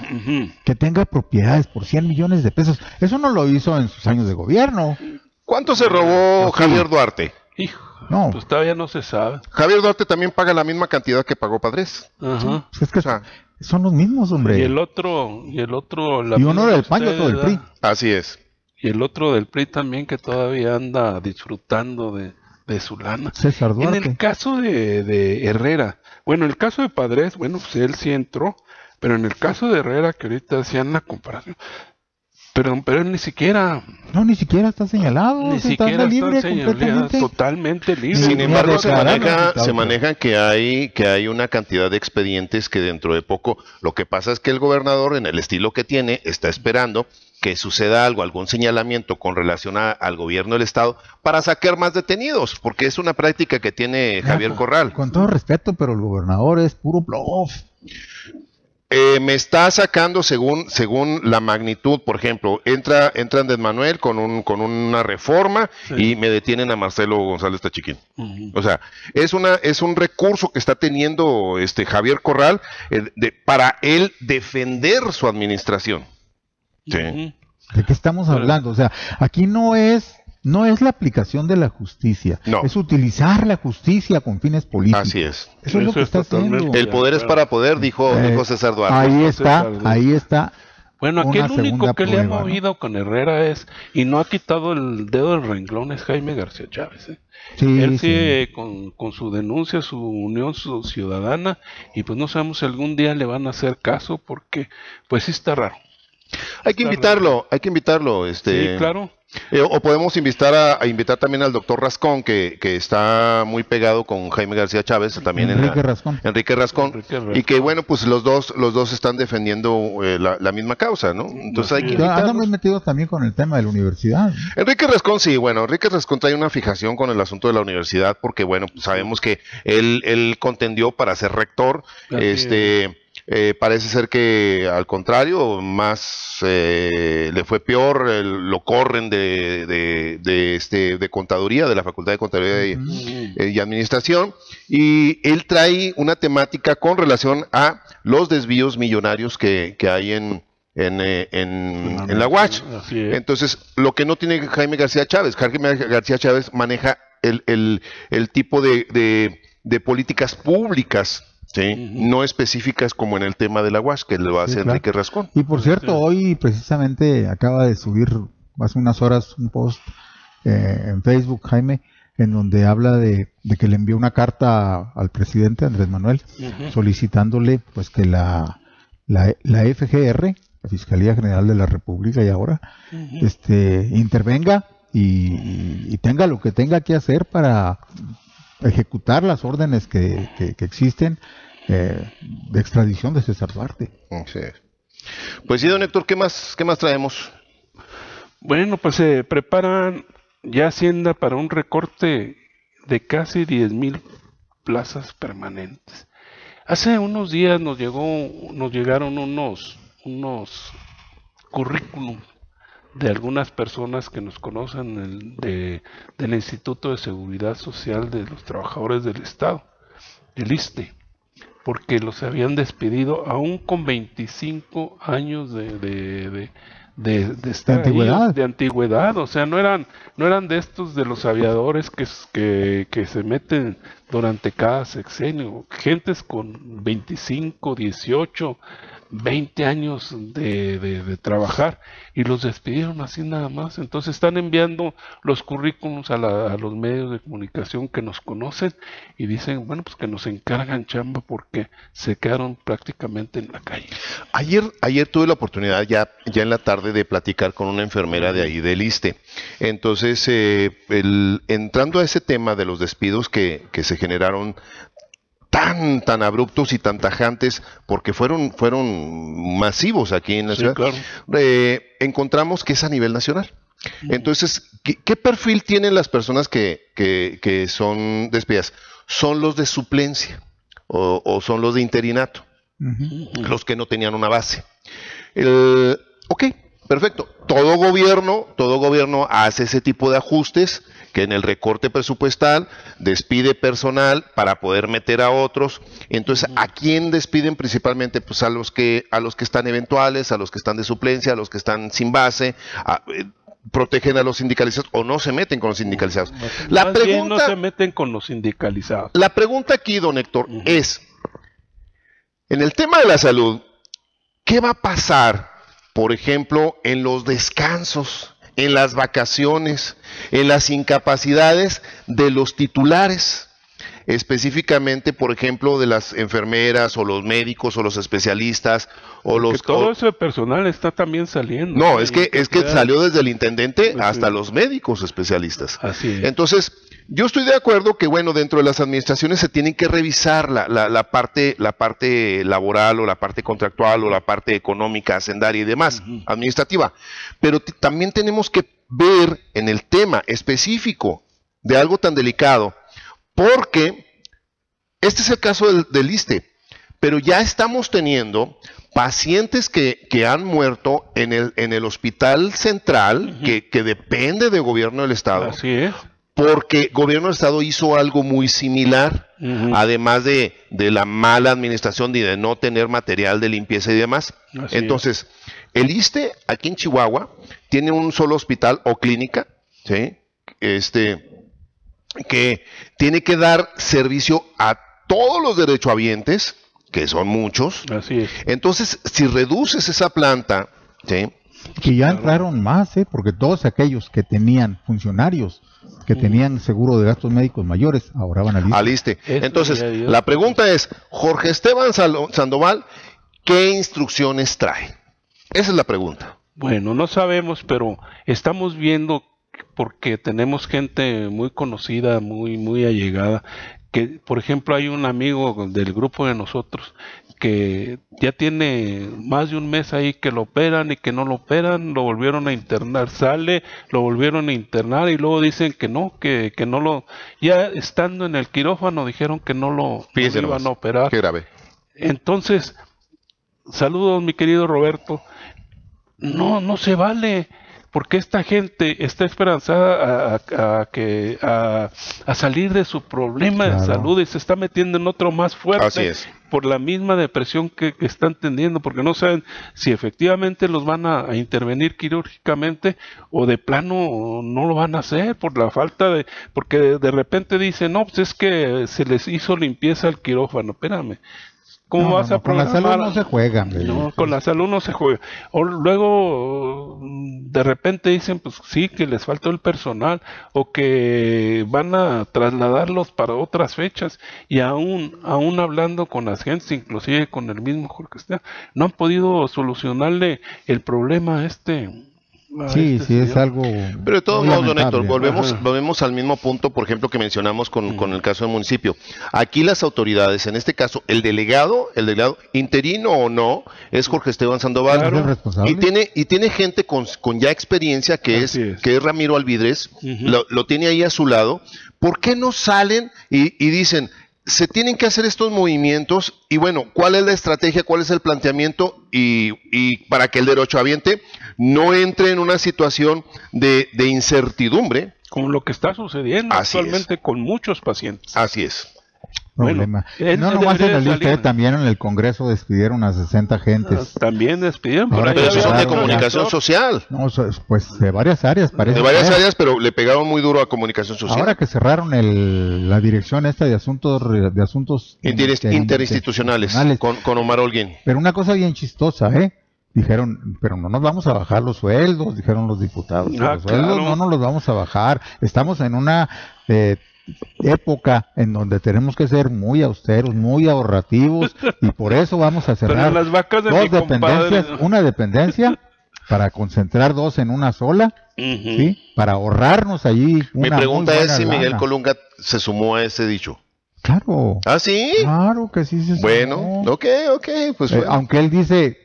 que tenga propiedades por 100 millones de pesos, eso no lo hizo en sus años de gobierno. ¿Cuánto se robó. Javier Duarte? Hijo, No. pues todavía no se sabe. Javier Duarte también paga la misma cantidad que pagó Padres. Ajá. Pues es que O sea, son los mismos, hombre. Y el otro, y el otro, la Y uno del ustedes, otro del PRI. así es. Y el otro del PRI también que todavía anda disfrutando de, de su lana. César En Duarte. el caso de, de Herrera, bueno, en el caso de Padres, bueno, pues él sí entró, pero en el caso de Herrera, que ahorita hacían la comparación, pero, pero él ni siquiera, No, ni siquiera está señalado. ni siquiera libre está señalado, completamente. totalmente libre. Sin embargo, se maneja, se maneja que hay, que hay una cantidad de expedientes que dentro de poco, lo que pasa es que el gobernador, en el estilo que tiene, está esperando que suceda algo, algún señalamiento con relación a- al gobierno del estado para sacar más detenidos, porque es una práctica que tiene Javier Corral. Con todo respeto, pero el gobernador es puro bluff. Eh, me está sacando según según la magnitud, por ejemplo, entra entra Andrés Manuel con un con una reforma Sí. y me detienen a Marcelo González Tachiquín. O sea, es una es un recurso que está teniendo este Javier Corral eh, de- para él defender su administración. Sí. ¿De qué estamos hablando? O sea, aquí no es no es la aplicación de la justicia, No. es utilizar la justicia con fines políticos. Así es. Eso es lo que es está haciendo. El poder es para poder, dijo, Eh, dijo César Duarte. Ahí está, ahí está. Bueno, aquí el único que le ha movido con Herrera es, y no ha quitado el dedo del renglón, es Jaime García Chávez. ¿eh? Sí, Él sí. sigue con, con su denuncia, su unión su ciudadana, y pues no sabemos si algún día le van a hacer caso, porque pues sí está raro. Hay que invitarlo, hay que invitarlo, este. Sí, claro. Eh, o podemos invitar a, a invitar también al doctor Rascón, que, que está muy pegado con Jaime García Chávez, también en Enrique la- Rascón. Enrique Rascón, Enrique Rascón. y que bueno, pues los dos, los dos están defendiendo eh, la, la misma causa, ¿no? Entonces hay que muy metidos también con el tema de la universidad. Enrique Rascón, sí, bueno, Enrique Rascón trae una fijación con el asunto de la universidad, porque bueno, pues sabemos que él, él contendió para ser rector, Así este, eh, parece ser que al contrario, más eh, le fue peor, el- lo corren de, de, de, este, de contaduría, de la Facultad de Contaduría y, eh, y Administración, y él trae una temática con relación a los desvíos millonarios que, que hay en, en, eh, en, en la UACH. Entonces, lo que no tiene Jaime García Chávez, Jaime García Chávez maneja el, el, el tipo de, de políticas públicas, ¿sí? No específicas como en el tema de la UAS, que lo hace Sí, claro. Enrique Rascón. Y por cierto, hoy precisamente acaba de subir hace unas horas un post eh, en Facebook, Jaime, en donde habla de, de que le envió una carta al presidente Andrés Manuel solicitándole pues que la, la, la FGR, la Fiscalía General de la República y ahora, este, intervenga y tenga lo que tenga que hacer para ejecutar las órdenes que, que- que existen eh, de extradición de César Duarte. Sí. Pues sí, don Héctor, ¿qué más, qué más traemos? Bueno, pues se preparan ya Hacienda para un recorte de casi 10 mil plazas permanentes. Hace unos días nos llegó, nos llegaron unos, unos currículum de algunas personas que nos conocen el- de, del Instituto de Seguridad Social de los Trabajadores del Estado, el ISTE, porque los habían despedido aún con 25 años de, de, de, ahí, antigüedad. de antigüedad, o sea, no eran, no eran de estos de los aviadores que, que, que se meten durante cada sexenio, gentes con 25, 18, 20 años de, de- trabajar y los despidieron así nada más. Entonces están enviando los currículums a, la- a los medios de comunicación que nos conocen y dicen, bueno, pues que nos encargan chamba porque se quedaron prácticamente en la calle. Ayer, ayer tuve la oportunidad ya, ya en la tarde de platicar con una enfermera de ahí del ISTE. Entonces, eh, el- entrando a ese tema de los despidos que, que se generaron tan, tan abruptos y tan tajantes, porque fueron, fueron masivos aquí en la Sí, ciudad, claro. eh, encontramos que es a nivel nacional. Entonces, ¿qué, qué perfil tienen las personas que, que- que son despedidas? ¿Son los de suplencia o, o son los de interinato? Los que no tenían una base. El- ok, perfecto. Todo gobierno, todo gobierno hace ese tipo de ajustes que en el recorte presupuestal despide personal para poder meter a otros. Entonces, ¿a quién despiden principalmente? Pues a los que a los que están eventuales, a los que están de suplencia, a los que están sin base, a- eh, protegen a los sindicalizados o no se meten con los sindicalizados. La Más bien no pregunta se meten con los sindicalizados. la pregunta aquí, don Héctor, es, en el tema de la salud, ¿qué va a pasar, por ejemplo, en los descansos, en las vacaciones, en las incapacidades de los titulares? Específicamente, por ejemplo, de las enfermeras o los médicos o los especialistas o los... todo o- de personal está también saliendo. no, ¿eh? es que, es que salió desde el intendente Sí. hasta los médicos especialistas. Así es. Entonces, yo estoy de acuerdo que, bueno, dentro de las administraciones se tienen que revisar la, la- la parte, la parte laboral o la parte contractual o la parte económica, hacendaria y demás, administrativa. Pero también tenemos que ver en el tema específico de algo tan delicado, porque este es el caso del, del ISSSTE, pero ya estamos teniendo pacientes que, que han muerto en el, en el hospital central, que, que depende del gobierno del Estado, Así es. porque el gobierno del Estado hizo algo muy similar, además de, de la mala administración y de no tener material de limpieza y demás. Así Entonces, el ISTE aquí en Chihuahua tiene un solo hospital o clínica, ¿sí? Este, que tiene que dar servicio a todos los derechohabientes, que son muchos. Así es. Entonces, si reduces esa planta, ¿sí? Que ya entraron más, ¿eh? porque todos aquellos que tenían funcionarios, que tenían seguro de gastos médicos mayores, ahora van a al ISTE. Entonces, la pregunta es, Jorge Esteban Sandoval, ¿qué instrucciones trae? Esa es la pregunta. Bueno, no sabemos, pero estamos viendo porque tenemos gente muy conocida, muy muy allegada, que por ejemplo hay un amigo del grupo de nosotros que ya tiene más de un mes ahí que lo operan y que no lo operan, lo volvieron a internar, sale, lo volvieron a internar y luego dicen que no, que, que no lo, ya estando en el quirófano dijeron que no lo, no lo iban a operar. Qué grave. Entonces, saludos mi querido Roberto. No, no se vale, porque esta gente está esperanzada a, a- a que a, a salir de su problema de salud y se está metiendo en otro más fuerte Así es. por la misma depresión que, que están teniendo, porque no saben si efectivamente los van a, a intervenir quirúrgicamente o de plano no lo van a hacer por la falta de, porque de, de repente dicen, no, pues es que se les hizo limpieza al quirófano, espérame ¿Cómo No, vas no, a con la salud no se juega, hombre. No, con la salud no se juega. O luego, de repente dicen, pues sí, que les faltó el personal o que van a trasladarlos para otras fechas y aún, aún hablando con las gentes, inclusive con el mismo Jorge no han podido solucionarle el problema a este. A Sí, este sí, es algo. Pero de todos modos, don. Héctor, volvemos, Ajá. volvemos al mismo punto, por ejemplo, que mencionamos con, con el caso del municipio. Aquí las autoridades, en este caso, el delegado, el delegado, interino o no, es Jorge Esteban Sandoval. Claro. Y tiene, y tiene gente con, con ya experiencia, que es, que es Ramiro Alvidres, lo, lo tiene ahí a su lado. ¿Por qué no salen y, y dicen, se tienen que hacer estos movimientos y bueno, ¿cuál es la estrategia, cuál es el planteamiento y, y para que el derechohabiente no entre en una situación de, de incertidumbre? Con lo que está sucediendo Así actualmente con muchos pacientes. Así es. Problema. Bueno, él no nomás en lista, salir. eh, también en el Congreso despidieron a 60 gentes. También despidieron. Ahora Pero esos son de comunicación social. No, pues de varias áreas, parece. De varias ser. áreas, pero le pegaron muy duro a comunicación social. Ahora que cerraron el, la dirección esta de asuntos de asuntos Interes- interinstitucionales con, con Omar Holguín. Pero una cosa bien chistosa, ¿eh? Dijeron, pero no nos vamos a bajar los sueldos, dijeron los diputados. Ah, los sueldos no nos los vamos a bajar. Estamos en una eh, época en donde tenemos que ser muy austeros, muy ahorrativos, y por eso vamos a cerrar las vacas de dos compadre. dependencias, una dependencia para concentrar dos en una sola. ¿sí? Para ahorrarnos allí Mi pregunta es si Miguel lana. Colunga se sumó a ese dicho. Claro, ¿Ah, sí? claro que sí se Bueno, sumó. ok, ok. Pues Eh, bueno. aunque él dice,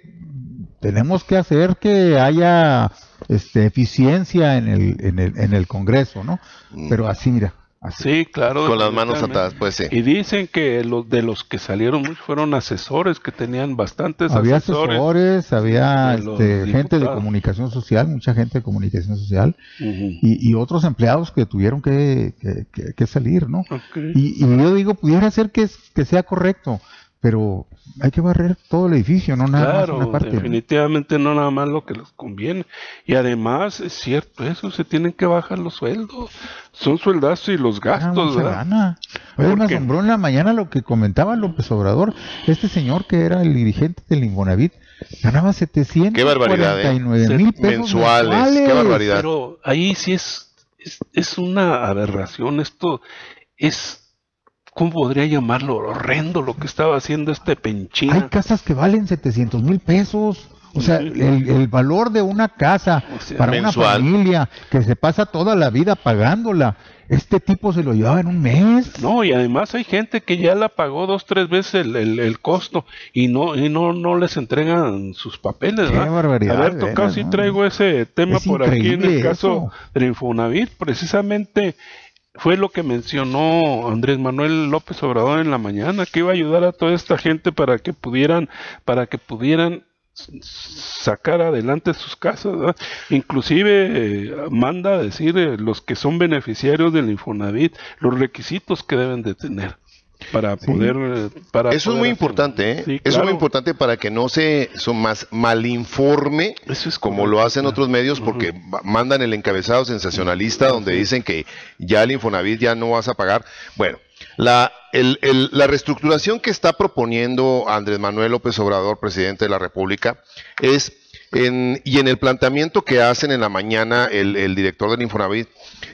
tenemos que hacer que haya este, eficiencia en el, en el, en el Congreso, ¿no? Pero así, mira, así. Sí, claro. Con las manos atadas, pues sí. Y dicen que los de los que salieron muchos fueron asesores, que tenían bastantes Había asesores. asesores, había este, gente de comunicación social, mucha gente de comunicación social, y, y otros empleados que tuvieron que, que- que- que salir, ¿no? Y, y yo digo, pudiera ser que, que sea correcto, pero hay que barrer todo el edificio, no nada Claro, más una parte. definitivamente no nada más lo que les conviene. Y además, es cierto, eso se tienen que bajar los sueldos. Son sueldazos y los Ah, gastos, ¿verdad? lana. Oye, me Porque- asombró en la mañana lo que comentaba López Obrador. Este señor que era el dirigente del Infonavit ganaba 700 Qué barbaridad, ¿eh? mil pesos Mensuales, qué barbaridad. Pero ahí sí es, es, es una aberración. Esto es, ¿cómo podría llamarlo? Horrendo lo que estaba haciendo este Hay penchina. casas que valen 700 mil pesos. O sea, el, el valor de una casa O sea, para mensual. una familia que se pasa toda la vida pagándola, este tipo se lo llevaba en un mes. No, y además hay gente que ya la pagó dos, tres veces el, el, el costo y no y no, no les entregan sus papeles. Qué ¿verdad? barbaridad, A ver, tocado veras, sí traigo ese tema Es por aquí en el caso eso. del Infonavit. Precisamente fue lo que mencionó Andrés Manuel López Obrador en la mañana, que iba a ayudar a toda esta gente para que pudieran, para que pudieran sacar adelante sus casas, inclusive eh, manda a decir eh, los que son beneficiarios del Infonavit los requisitos que deben de tener para poder eh, para Eso es muy hacer- importante, ¿eh? Sí, Eso es muy importante para que no se son más malinforme Eso es como correcto, lo hacen otros medios porque mandan el encabezado sensacionalista donde dicen que ya el Infonavit ya no vas a pagar. Bueno, la, el- el- la reestructuración que está proponiendo Andrés Manuel López Obrador, presidente de la República, es en, y en el planteamiento que hacen en la mañana el, el director del Infonavit,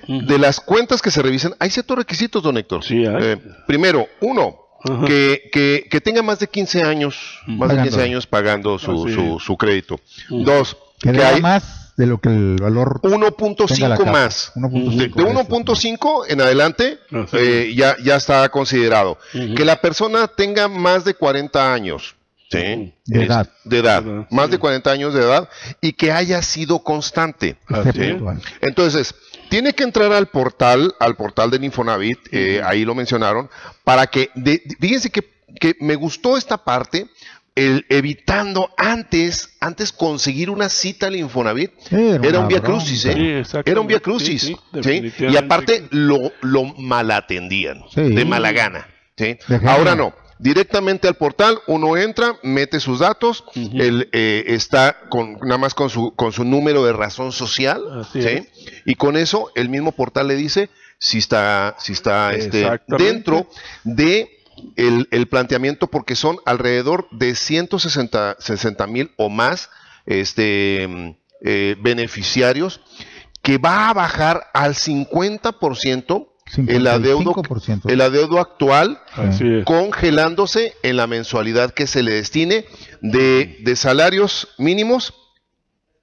de las cuentas que se revisen, hay ciertos requisitos, don Héctor. Sí, hay. Eh, primero, uno, que, que, que tenga más de 15 años, más de 15 Pagándolo. años pagando su, su crédito. Dos, Que que hay más de lo que el valor tenga la 1.5 capa. más. 1.5 De, de 1.5 en adelante Así eh, ya, ya está considerado. Que la persona tenga más de 40 años. ¿Sí? De edad. De edad. Más sí. de 40 años de edad y que haya sido constante. Entonces, tiene que entrar al portal, al portal del Infonavit, eh, ahí lo mencionaron, para que, de- fíjense que, que me gustó esta parte, el evitando antes, antes conseguir una cita al Infonavit, Sí, era era un vía crucis, ¿eh? Era un vía crucis, Sí, sí, ¿sí? Y aparte lo, lo malatendían, Sí. de mala gana. Ahora no, directamente al portal, uno entra, mete sus datos, él eh, está con, nada más con su, con su número de razón social. Y con eso el mismo portal le dice si está, si está este, dentro de el, el planteamiento porque son alrededor de 160 mil o más este, eh, beneficiarios que va a bajar al 50% el adeudo, 55%. el adeudo actual congelándose en la mensualidad que se le destine de, de salarios mínimos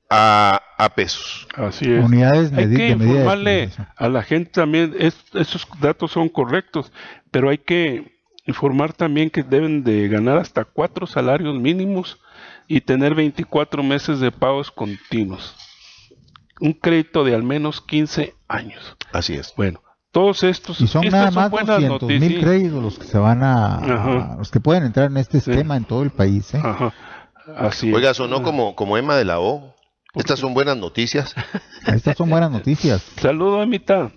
a, a pesos. Así es. Unidades hay que informarle a la gente también, es- esos datos son correctos, pero hay que informar también que deben de ganar hasta cuatro salarios mínimos y tener 24 meses de pagos continuos. Un crédito de al menos 15 años. Así es. Bueno, todos estos Y son nada son más 200 mil créditos los que se van a, los que pueden entrar en este Sí. esquema en todo el país. ¿eh? Ajá, así. Oiga, sonó como, como Emma de la O. Estas son buenas noticias. Estas son buenas noticias. Saludo a mitad.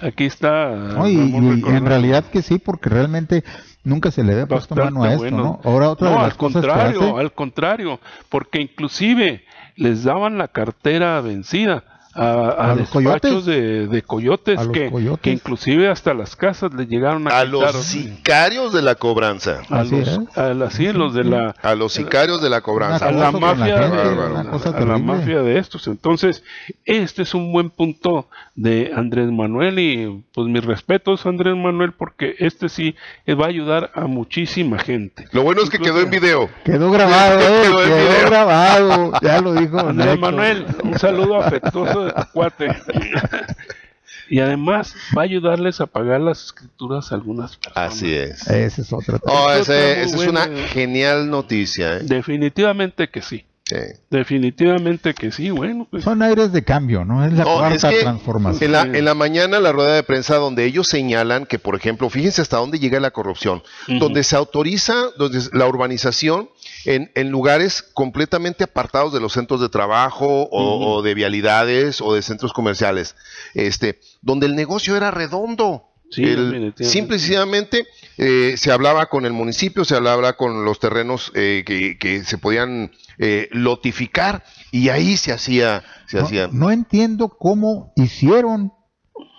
Aquí está. ¿no? Y, en realidad que sí, porque realmente nunca se le había puesto Bastante mano a esto, bueno. ¿no? Ahora otra No, de las al cosas que contrario, hace- al contrario, porque inclusive les daban la cartera vencida a, a ¿A los coyotes? de, de coyotes, ¿A los que, coyotes? que inclusive hasta las casas les llegaron a, A los sicarios de la cobranza. a Así los, es. a la- sí, los de la A los sicarios de la cobranza. a la la mafia, gente, cosa a la mafia de estos. Entonces, este es un buen punto de Andrés Manuel y pues mis respetos Andrés Manuel porque este sí va a ayudar a muchísima gente. Lo bueno es que quedó en video. Quedó grabado, eh, Quedó grabado. Ya lo dijo. Andrés. Manuel, un saludo afectuoso de tu cuate. y además va a ayudarles a pagar las escrituras a algunas personas. Así es. Ese es otro tema. Oh, ese- esa es una genial noticia. ¿eh? Definitivamente que sí. Sí. Definitivamente que sí. Bueno, pues Son aires de cambio, ¿no? Es la No, cuarta es que transformación. En la, en la mañana la rueda de prensa donde ellos señalan que, por ejemplo, fíjense hasta dónde llega la corrupción, donde se autoriza donde la urbanización en, en lugares completamente apartados de los centros de trabajo o, de vialidades o de centros comerciales, este, donde el negocio era redondo. Sí, El- simple y sencillamente eh, se hablaba con el municipio, se hablaba con los terrenos eh, que, que se podían eh, lotificar y ahí se hacía, se No, hacía. no entiendo cómo hicieron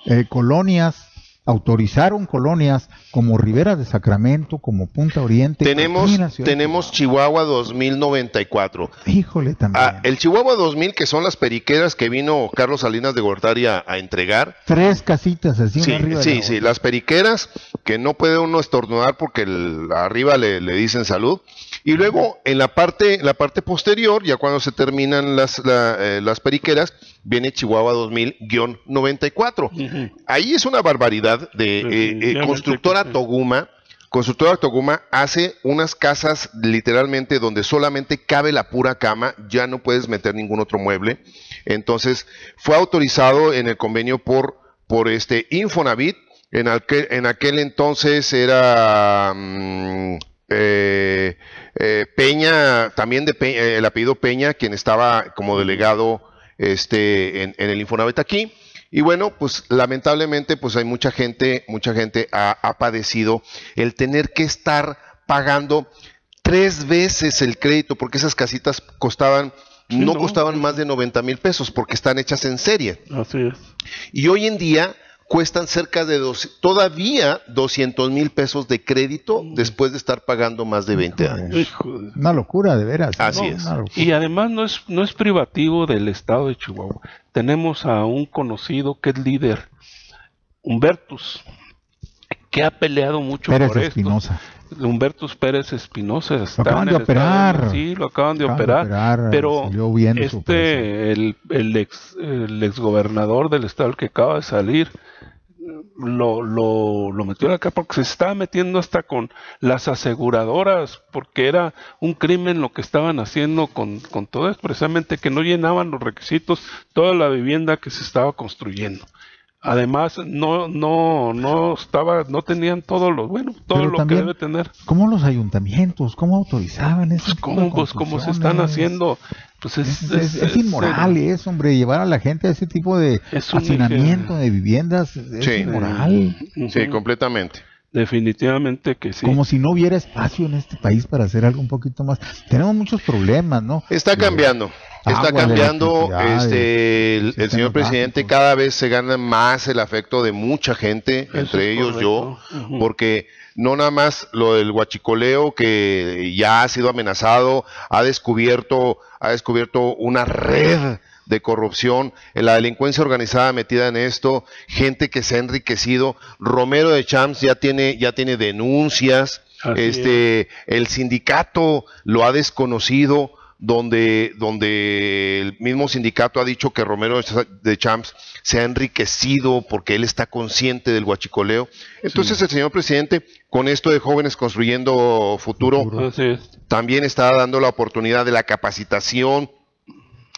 eh, colonias, autorizaron colonias como Rivera de Sacramento, como Punta Oriente. Tenemos, tenemos Chihuahua 2094. Chihuahua. Híjole, también. Ah, el Chihuahua 2000, que son las periqueras que vino Carlos Salinas de Gortari a, a entregar. Tres casitas así, Sí, arriba de sí, la sí, las periqueras que no puede uno estornudar porque el- arriba le, le dicen salud. Y luego en la parte, en la parte posterior, ya cuando se terminan las, la- eh, las periqueras, viene Chihuahua 2000-94. Ujú. Ahí es una barbaridad de eh, eh, constructora. Toguma. Constructora Toguma hace unas casas literalmente donde solamente cabe la pura cama, ya no puedes meter ningún otro mueble. Entonces, fue autorizado en el convenio por, por este Infonavit. En aquel, en aquel entonces era mm, eh, eh, Peña, también de Pe- eh, el apellido Peña, quien estaba como delegado este, en, en el Infonavit aquí. Y bueno, pues lamentablemente, pues hay mucha gente, mucha gente ha, ha padecido el tener que estar pagando tres veces el crédito, porque esas casitas costaban, Sí, no no. costaban más de 90 mil pesos, porque están hechas en serie. Así es. Y hoy en día cuestan cerca de dos, todavía 200 mil pesos de crédito después de estar pagando más de 20 años. Una locura, de veras. Así ¿no? es. Y además no es, no es privativo del estado de Chihuahua. Tenemos a un conocido que es líder, Humbertus, que ha peleado mucho Pérez por esto. Espinosa. Humbertus Pérez Espinosa está acaban en de el estado operar. sí, lo acaban de Acaban de operar. operar, pero bien este, el, el ex el exgobernador del estado, el que acaba de salir, lo, lo, lo metió acá porque se estaba metiendo hasta con las aseguradoras, porque era un crimen lo que estaban haciendo con, con todo precisamente que no llenaban los requisitos toda la vivienda que se estaba construyendo. Además, no, no, no estaba, no tenían todo lo, bueno, todo Pero lo también- que debe tener. ¿Cómo los ayuntamientos, cómo autorizaban eso? Pues cómo, pues cómo se están haciendo, pues es, Es, es- es inmoral eso, hombre, llevar a la gente a ese tipo de hacinamiento de viviendas es Sí. inmoral. Sí, completamente. Definitivamente que sí. Como si no hubiera espacio en este país para hacer algo un poquito más. Tenemos muchos problemas, ¿no? Está cambiando. Está Agua, cambiando. Este, el, señor presidente cada vez se gana más el afecto de mucha gente, Eso entre ellos yo, porque no nada más lo del huachicoleo que ya ha sido amenazado, ha descubierto, ha descubierto una red de corrupción, en la delincuencia organizada metida en esto, gente que se ha enriquecido. Romero de Champs ya tiene, ya tiene denuncias, Así este, el sindicato lo ha desconocido, donde, donde el mismo sindicato ha dicho que Romero de Champs se ha enriquecido porque él está consciente del huachicoleo. Entonces el señor presidente, con esto de jóvenes construyendo futuro, es. también está dando la oportunidad de la capacitación,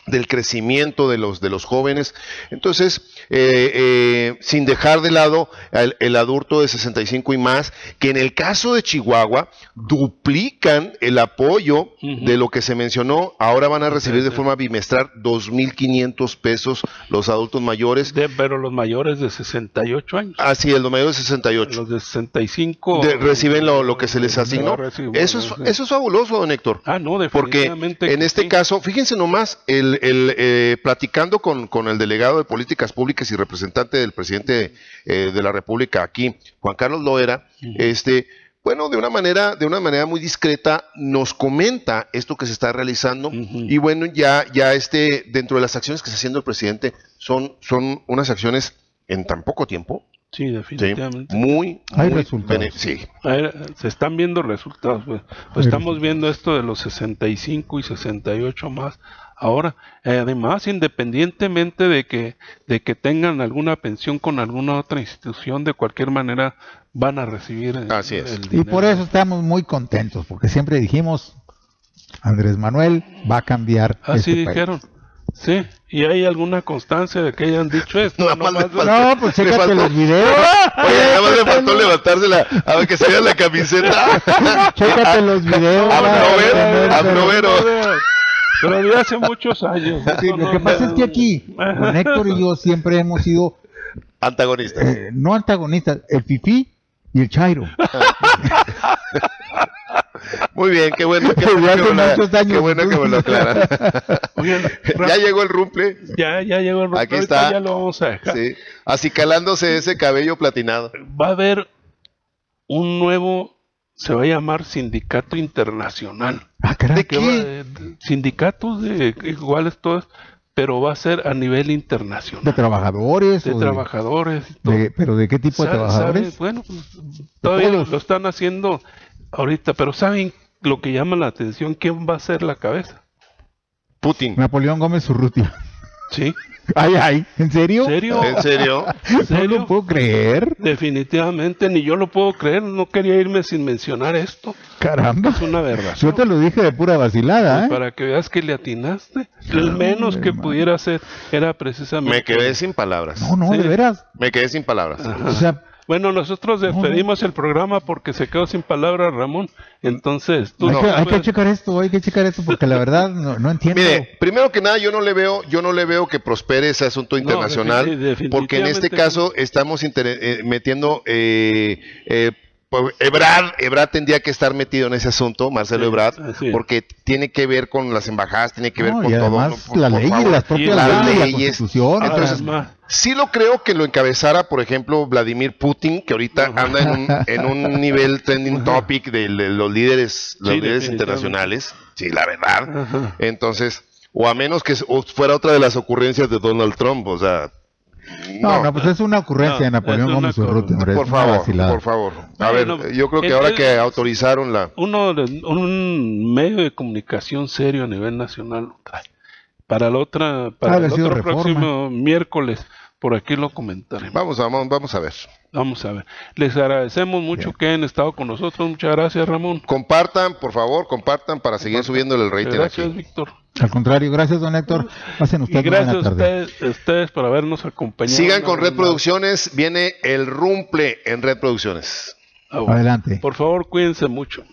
del crecimiento de los, de los jóvenes. Entonces, eh, eh, sin dejar de lado el, el adulto de 65 y más, que en el caso de Chihuahua duplican el apoyo de lo que se mencionó. Ahora van a recibir de forma bimestral 2.500 pesos los adultos mayores. De- pero los mayores de 68 años. Así, el mayor de 68. Los de 65 De- reciben lo, lo que se les asignó. Recibo, Eso es, eso es fabuloso, don Héctor. Ah, no, Porque definitivamente. en que este sí. caso, fíjense nomás, el, el, eh, platicando con, con el delegado de políticas públicas y representante del presidente eh, de la República aquí, Juan Carlos Loera, este, bueno, de una manera, de una manera muy discreta, nos comenta esto que se está realizando y bueno, ya, ya este, dentro de las acciones que está haciendo el presidente, son, son unas acciones en tan poco tiempo, Sí, ¿sí? definitivamente. muy, Hay muy resultados. sí, ver, se están viendo resultados. Pues, Pues estamos viendo esto de los 65 y 68 más. Ahora, eh, además, independientemente de que, de que tengan alguna pensión con alguna otra institución, de cualquier manera van a recibir el, Así es. el Y por eso estamos muy contentos, porque siempre dijimos, Andrés Manuel va a cambiar. Así este país. Sí, y hay alguna constancia de que hayan dicho esto. Nada más le Nomás- falta- No, pues Le chécate faltó- los videos. Oye, nada más le faltó levantarse la, a ver que se vea la camiseta. Chécate los videos. Abrover, Pero- Abrovero. Pero de hace muchos años. Sí, lo no- que pasa es que aquí, con Héctor y yo siempre hemos sido, Antagonistas. eh, no antagonistas, el Fifi y el Chairo. Muy bien, qué bueno. Qué que me lo- años. qué bueno que me lo aclaran. Ya llegó el rumple. ya, ya llegó el Aquí está. Ya lo vamos a dejar. Sí. Acicalándose ese cabello platinado. Va a haber un nuevo, se va a llamar Sindicato Internacional. Ah, caray. ¿De qué? de- sindicatos de iguales todos, pero va a ser a nivel De internacional. trabajadores. De trabajadores. y todo. de- ¿Pero de qué tipo de trabajadores? Bueno, pues, todavía lo están haciendo ahorita, pero ¿saben lo que llama la atención? ¿Quién va a ser la cabeza? Putin. Napoleón Gómez Urrutia. ¿Sí? Ay, ay, ¿en serio? ¿En serio? ¿En serio? ¿En No lo puedo creer. Definitivamente, ni yo lo puedo creer, no quería irme sin mencionar esto. Caramba. Es una verdad. Yo te lo dije de pura vacilada, ¿eh? Para que veas que le atinaste. El menos que pudiera hacer era precisamente. Me quedé sin palabras. No, no, Sí. de veras. Me quedé sin palabras. O sea, Bueno, nosotros despedimos el programa porque se quedó sin palabras Ramón. Entonces, tú hay, no que, hay que checar esto, hay que checar esto, porque la verdad no, no entiendo. Mire, primero que nada, yo no le veo, yo no le veo que prospere ese asunto internacional, porque en este caso estamos inter- eh, metiendo eh, eh, pues, Ebrard, Ebrard tendría que estar metido en ese asunto, Marcelo Sí, es. porque tiene que ver con las embajadas, tiene que ver No, con y todo. además ¿no? Por- la por ley, favor. las propias las leyes, la. Entonces, Además, Sí lo creo que lo encabezara, por ejemplo, Vladimir Putin, que ahorita anda en un, en un nivel trending topic de, de los líderes, los Sí, líderes internacionales. Sí, la verdad. Ajá. Entonces, o a menos que fuera otra de las ocurrencias de Donald Trump, o sea. No, no, pues es una ocurrencia No, de Napoleón Gómez Urrutia, por favor, por favor. A ver, yo creo que el- ahora que autorizaron la. uno de- un medio de comunicación serio a nivel nacional. Para la otra, para el otro Reforma. próximo miércoles, por aquí lo comentaremos. Vamos, vamos, vamos a ver. Vamos a ver. Les agradecemos mucho que hayan estado con nosotros. Muchas gracias, Ramón. Compartan, por favor, compartan para seguir subiendo el rating Gracias, aquí. Víctor. Al contrario, gracias, don Héctor. Pasen Y ustedes gracias buena a tarde. ustedes, a ustedes por habernos acompañado. Sigan con Red. Producciones, viene el rumple en Red Producciones. Ah, bueno. Adelante. Por favor, cuídense mucho.